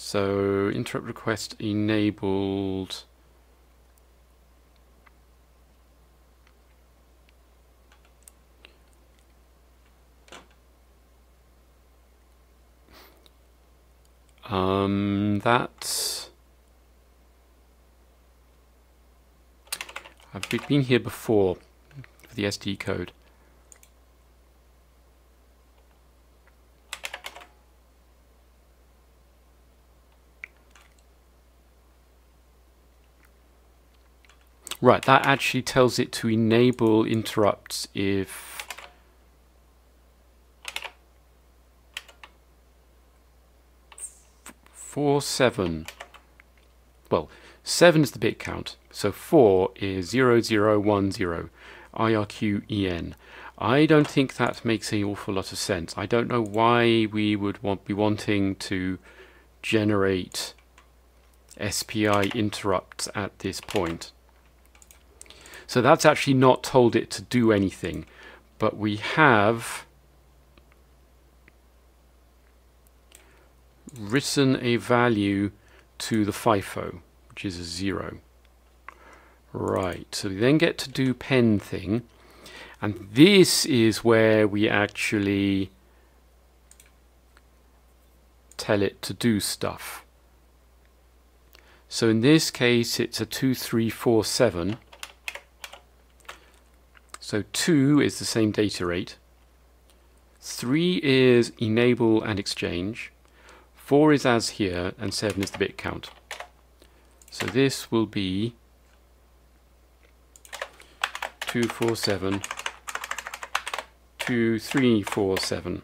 So interrupt request enabled. Um, that I've been here before for the SD code. Right, that actually tells it to enable interrupts if four seven. Well, seven is the bit count, so four is zero zero one zero, IRQEN. I don't think that makes an awful lot of sense. I don't know why we would want be wanting to generate SPI interrupts at this point. So that's actually not told it to do anything. But we have written a value to the FIFO, which is a zero. Right, so we then get to do pen thing. And this is where we actually tell it to do stuff. So in this case, it's a 2347. So 2 is the same data rate. 3 is enable and exchange. 4 is as here, and 7 is the bit count. So this will be 247, 2347.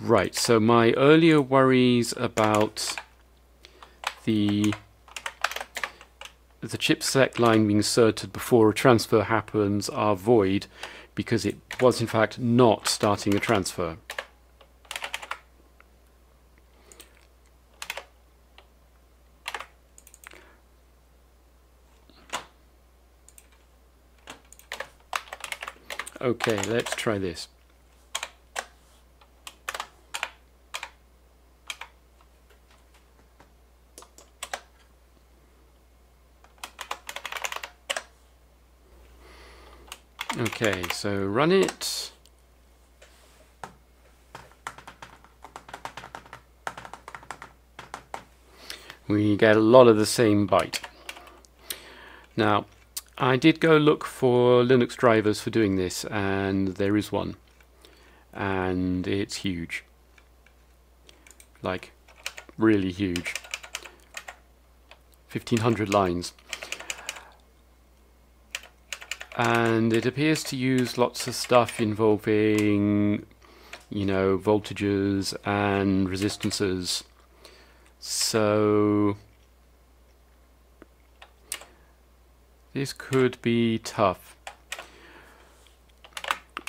Right, so my earlier worries about the the chip select line being inserted before a transfer happens are void because it was in fact not starting a transfer. Okay, let's try this. Okay, so run it. We get a lot of the same byte. Now, I did go look for Linux drivers for doing this, and there is one. And it's huge. Like, really huge. 1500 lines and it appears to use lots of stuff involving you know voltages and resistances. So this could be tough.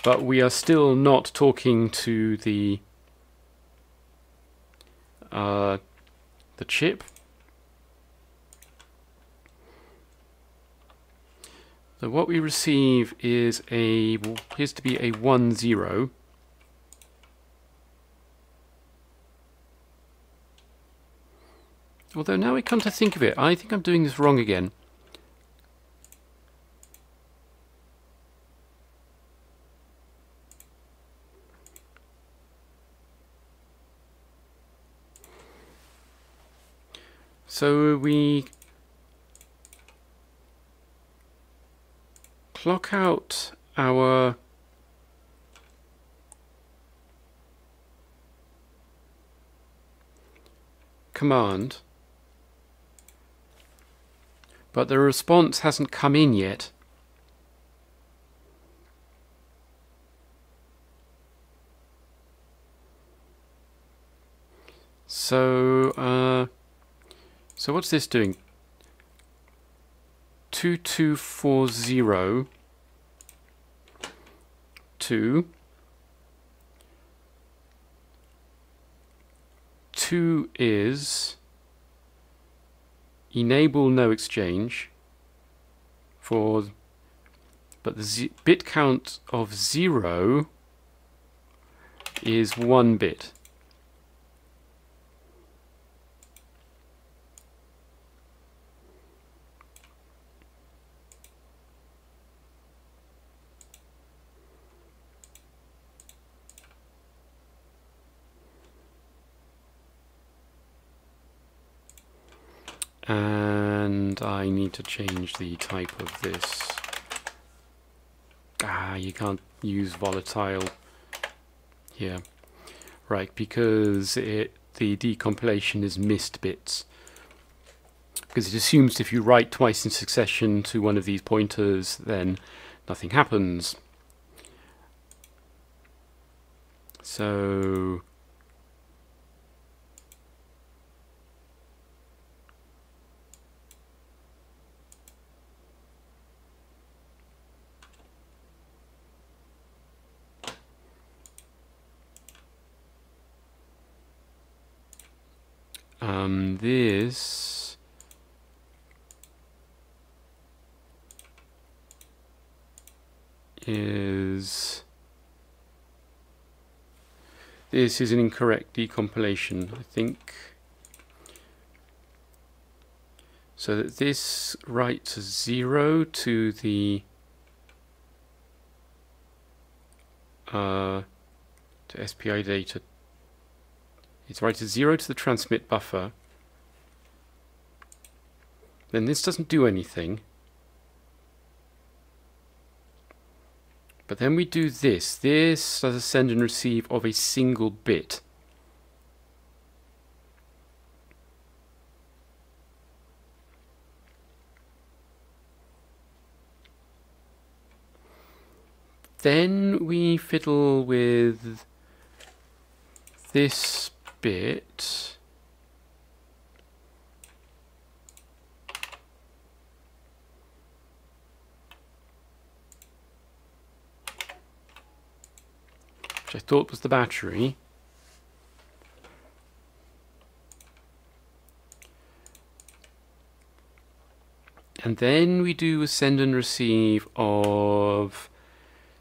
But we are still not talking to the uh, the chip So what we receive is a appears to be a one zero. Although now we come to think of it, I think I'm doing this wrong again. So we clock out our command but the response hasn't come in yet. So, uh, so what's this doing? 2240 to 2 is enable no exchange for but the bit count of 0 is 1 bit. And I need to change the type of this. Ah you can't use volatile here. Right because it the decompilation is missed bits. Because it assumes if you write twice in succession to one of these pointers then nothing happens. So Um, this is this is an incorrect decompilation I think. So that this writes 0 to the uh, to SPI data it's writes 0 to the transmit buffer. Then this doesn't do anything. But then we do this. This does a send and receive of a single bit. Then we fiddle with this bit. Which I thought was the battery. And then we do a send and receive of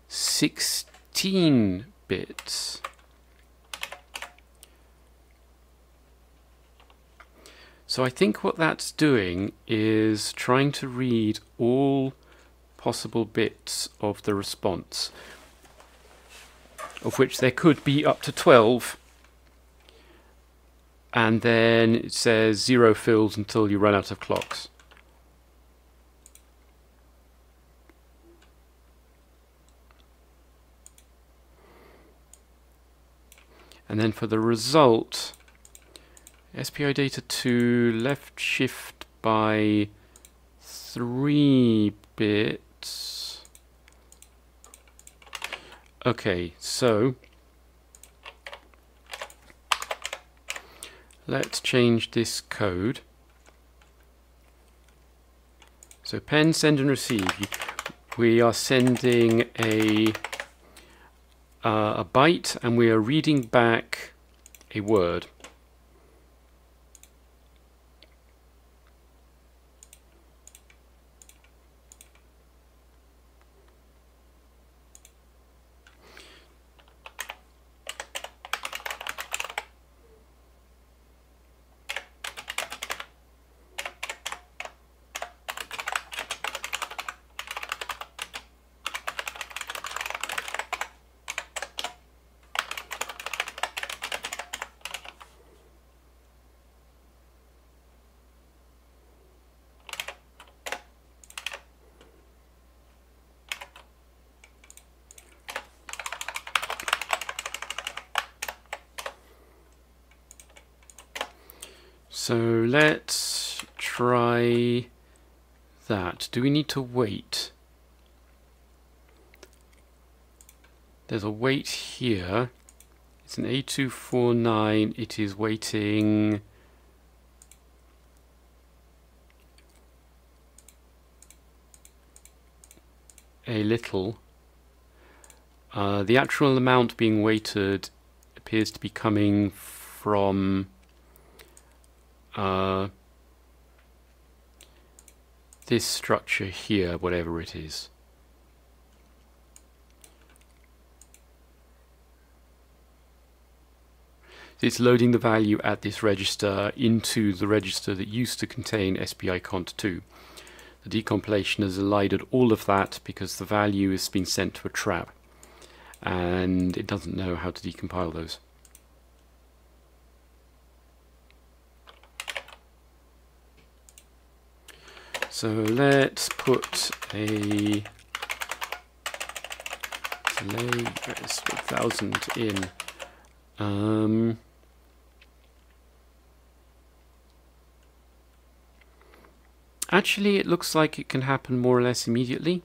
16 bits So I think what that's doing is trying to read all possible bits of the response, of which there could be up to 12. And then it says zero fills until you run out of clocks. And then for the result, SPI data 2 left shift by 3 bits. Okay, so let's change this code. So pen, send and receive. We are sending a, uh, a byte and we are reading back a word. So let's try that. Do we need to wait? There's a wait here. It's an A249. It is waiting... a little. Uh, the actual amount being weighted appears to be coming from uh, this structure here, whatever it is. It's loading the value at this register into the register that used to contain SPI cont 2. The decompilation has elided all of that because the value has been sent to a trap and it doesn't know how to decompile those. So let's put a delay 1000 in. Um, actually, it looks like it can happen more or less immediately.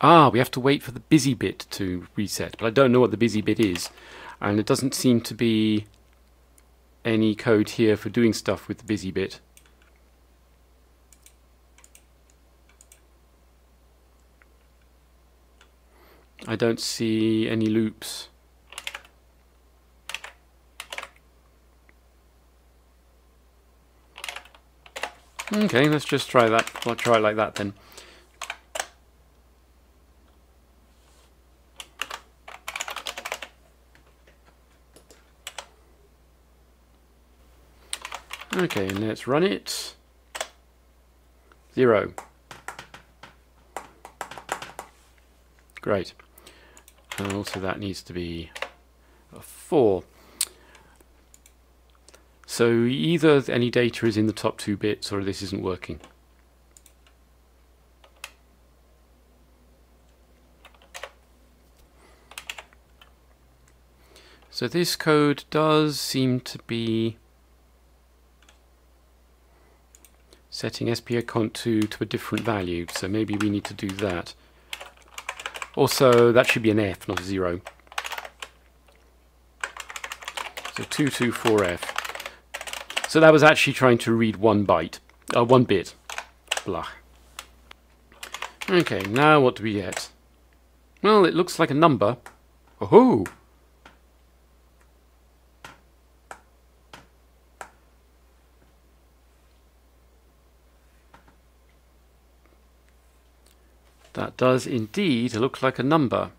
Ah, we have to wait for the busy bit to reset, but I don't know what the busy bit is. And it doesn't seem to be any code here for doing stuff with the busy bit. I don't see any loops. Okay, let's just try that. I'll try it like that then. Okay, let's run it. Zero. Great. And also that needs to be a 4. So either any data is in the top two bits or this isn't working. So this code does seem to be setting SPIcont2 to a different value, so maybe we need to do that. Also, that should be an F, not a 0. So 224F. So that was actually trying to read one byte, uh, one bit. Blah. Okay, now what do we get? Well, it looks like a number. Oh! That does indeed look like a number.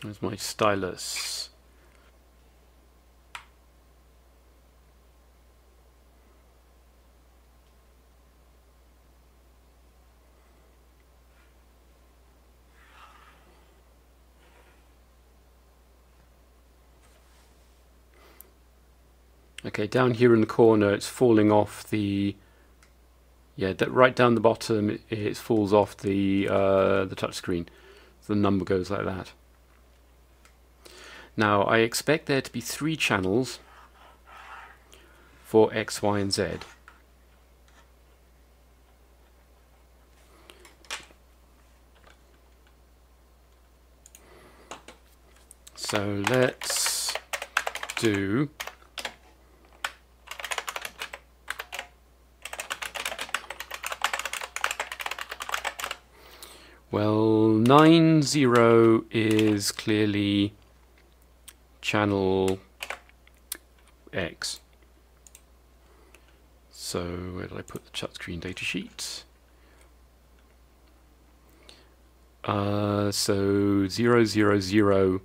There's my stylus. Okay, down here in the corner it's falling off the yeah, right down the bottom, it, it falls off the uh, the touchscreen. The number goes like that. Now, I expect there to be three channels for X, Y, and Z. So let's do Well, 90 is clearly channel X. So where did I put the touchscreen datasheet? Uh, so 000, zero, zero,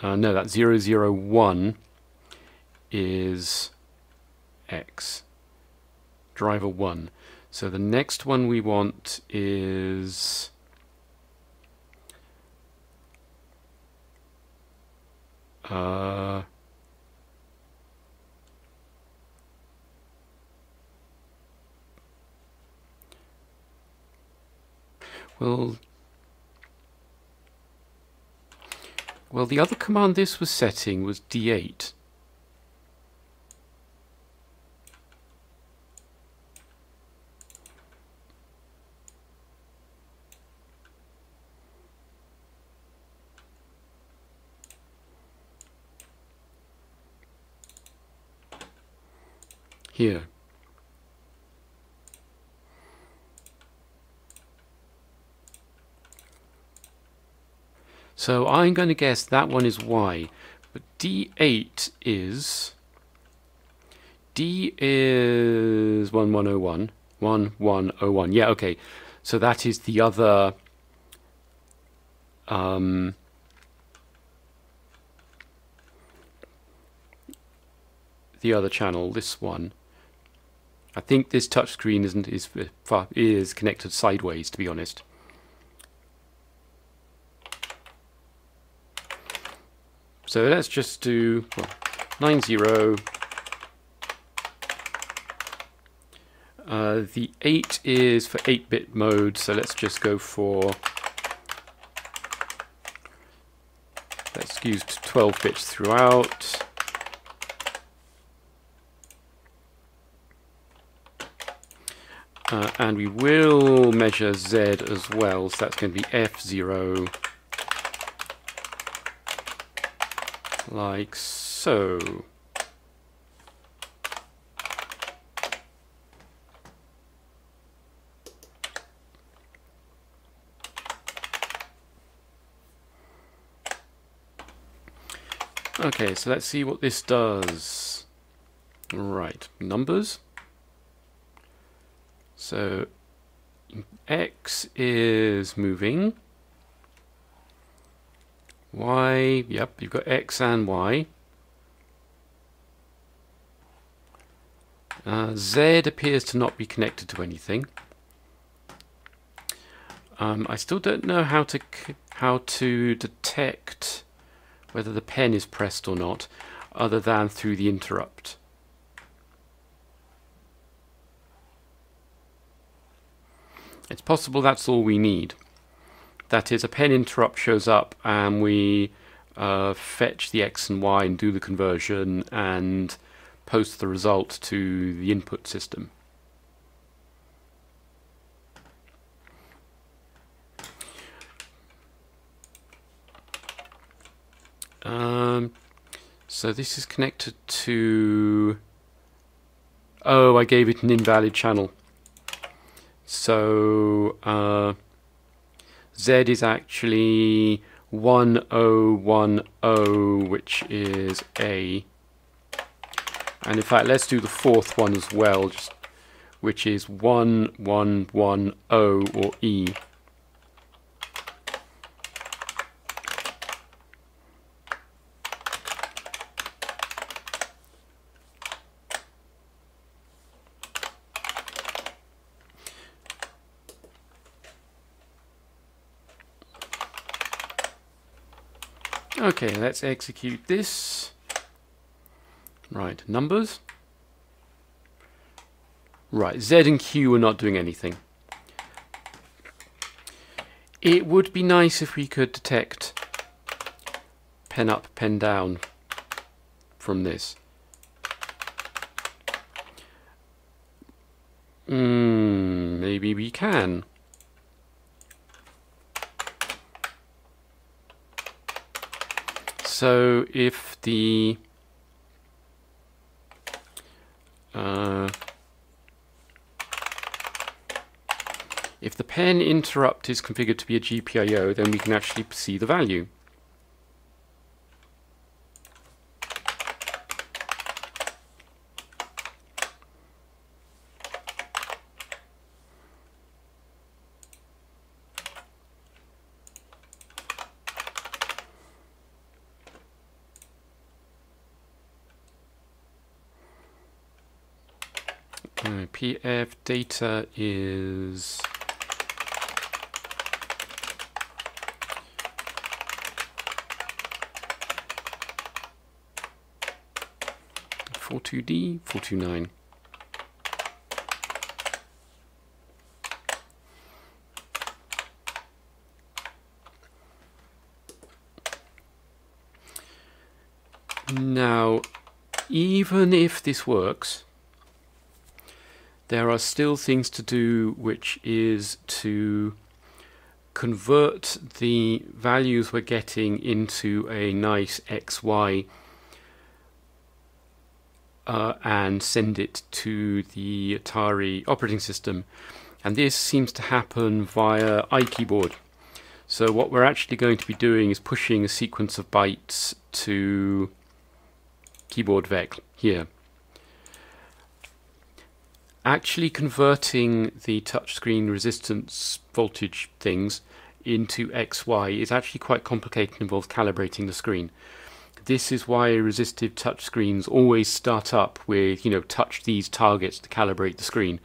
uh, no, that 001 is X, driver 1. So the next one we want is Uh, well, well, the other command this was setting was D8. Here. So I'm going to guess that one is Y. But D8 is... D is 1101. 1101. Yeah, okay. So that is the other... Um, the other channel, this one. I think this touchscreen isn't is is connected sideways, to be honest. So let's just do well, 90. Uh, the 8 is for 8-bit mode, so let's just go for let's use 12 bits throughout. Uh, and we will measure Z as well, so that's going to be F0, like so. Okay, so let's see what this does. Right, numbers. So X is moving. Y, yep, you've got X and Y. Uh, Z appears to not be connected to anything. Um, I still don't know how to how to detect whether the pen is pressed or not, other than through the interrupt. It's possible that's all we need. That is, a pen interrupt shows up and we uh, fetch the X and Y and do the conversion and post the result to the input system. Um, so this is connected to... Oh, I gave it an invalid channel. So uh, Z is actually 1010, which is A. And in fact, let's do the fourth one as well, just, which is 1110 or E. Okay, let's execute this. Right, numbers. Right, Z and Q are not doing anything. It would be nice if we could detect pen up, pen down from this. Hmm, maybe we can. So if the uh, if the pen interrupt is configured to be a GPIO, then we can actually see the value. pf data is 42D, 429. Now, even if this works, there are still things to do, which is to convert the values we're getting into a nice XY uh, and send it to the Atari operating system. And this seems to happen via iKeyboard. So what we're actually going to be doing is pushing a sequence of bytes to keyboard vec here. Actually converting the touchscreen resistance voltage things into XY is actually quite complicated and involves calibrating the screen. This is why resistive touchscreens always start up with, you know, touch these targets to calibrate the screen.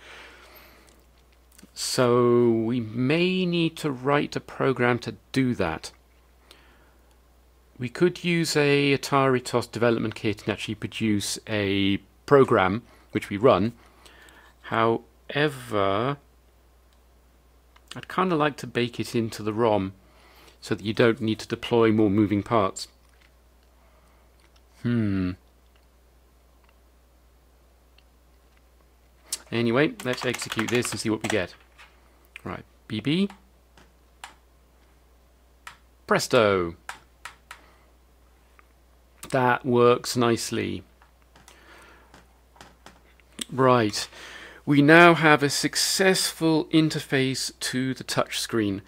So we may need to write a program to do that. We could use a Atari TOS development kit and actually produce a program which we run. However, I'd kind of like to bake it into the ROM so that you don't need to deploy more moving parts. Hmm. Anyway, let's execute this and see what we get. Right, BB. Presto! That works nicely. Right, we now have a successful interface to the touchscreen.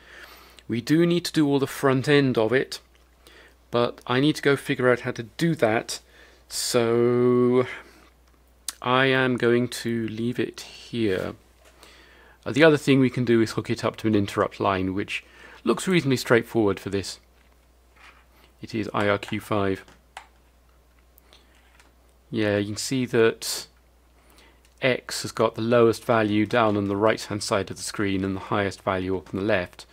We do need to do all the front end of it, but I need to go figure out how to do that. So I am going to leave it here. Uh, the other thing we can do is hook it up to an interrupt line, which looks reasonably straightforward for this. It is IRQ5. Yeah, you can see that X has got the lowest value down on the right hand side of the screen and the highest value up on the left.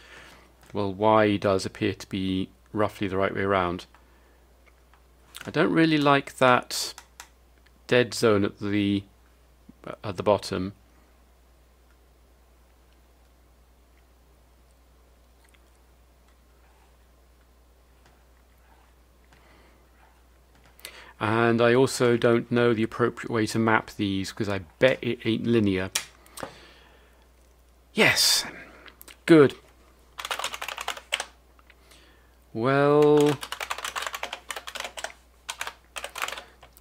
Well, Y does appear to be roughly the right way around. I don't really like that dead zone at the at the bottom. And I also don't know the appropriate way to map these because I bet it ain't linear. Yes, good. Well,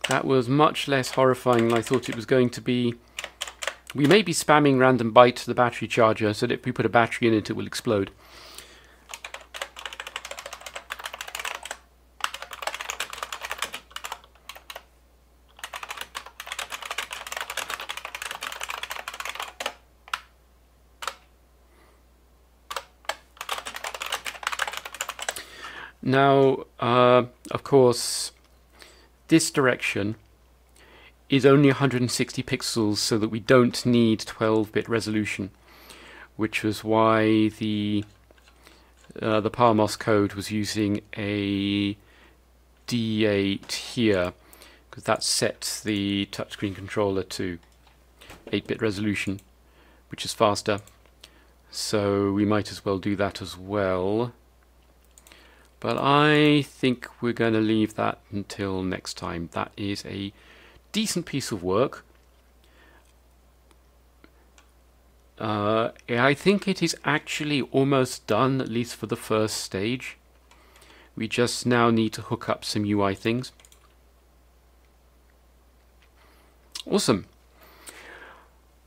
that was much less horrifying than I thought it was going to be. We may be spamming random bytes to the battery charger so that if we put a battery in it, it will explode. Now, uh, of course, this direction is only 160 pixels so that we don't need 12-bit resolution, which was why the uh, the PalmOS code was using a D8 here, because that sets the touchscreen controller to 8-bit resolution, which is faster. So we might as well do that as well. But I think we're going to leave that until next time. That is a decent piece of work. Uh, I think it is actually almost done, at least for the first stage. We just now need to hook up some UI things. Awesome.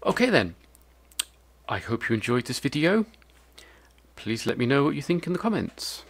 Okay then. I hope you enjoyed this video. Please let me know what you think in the comments.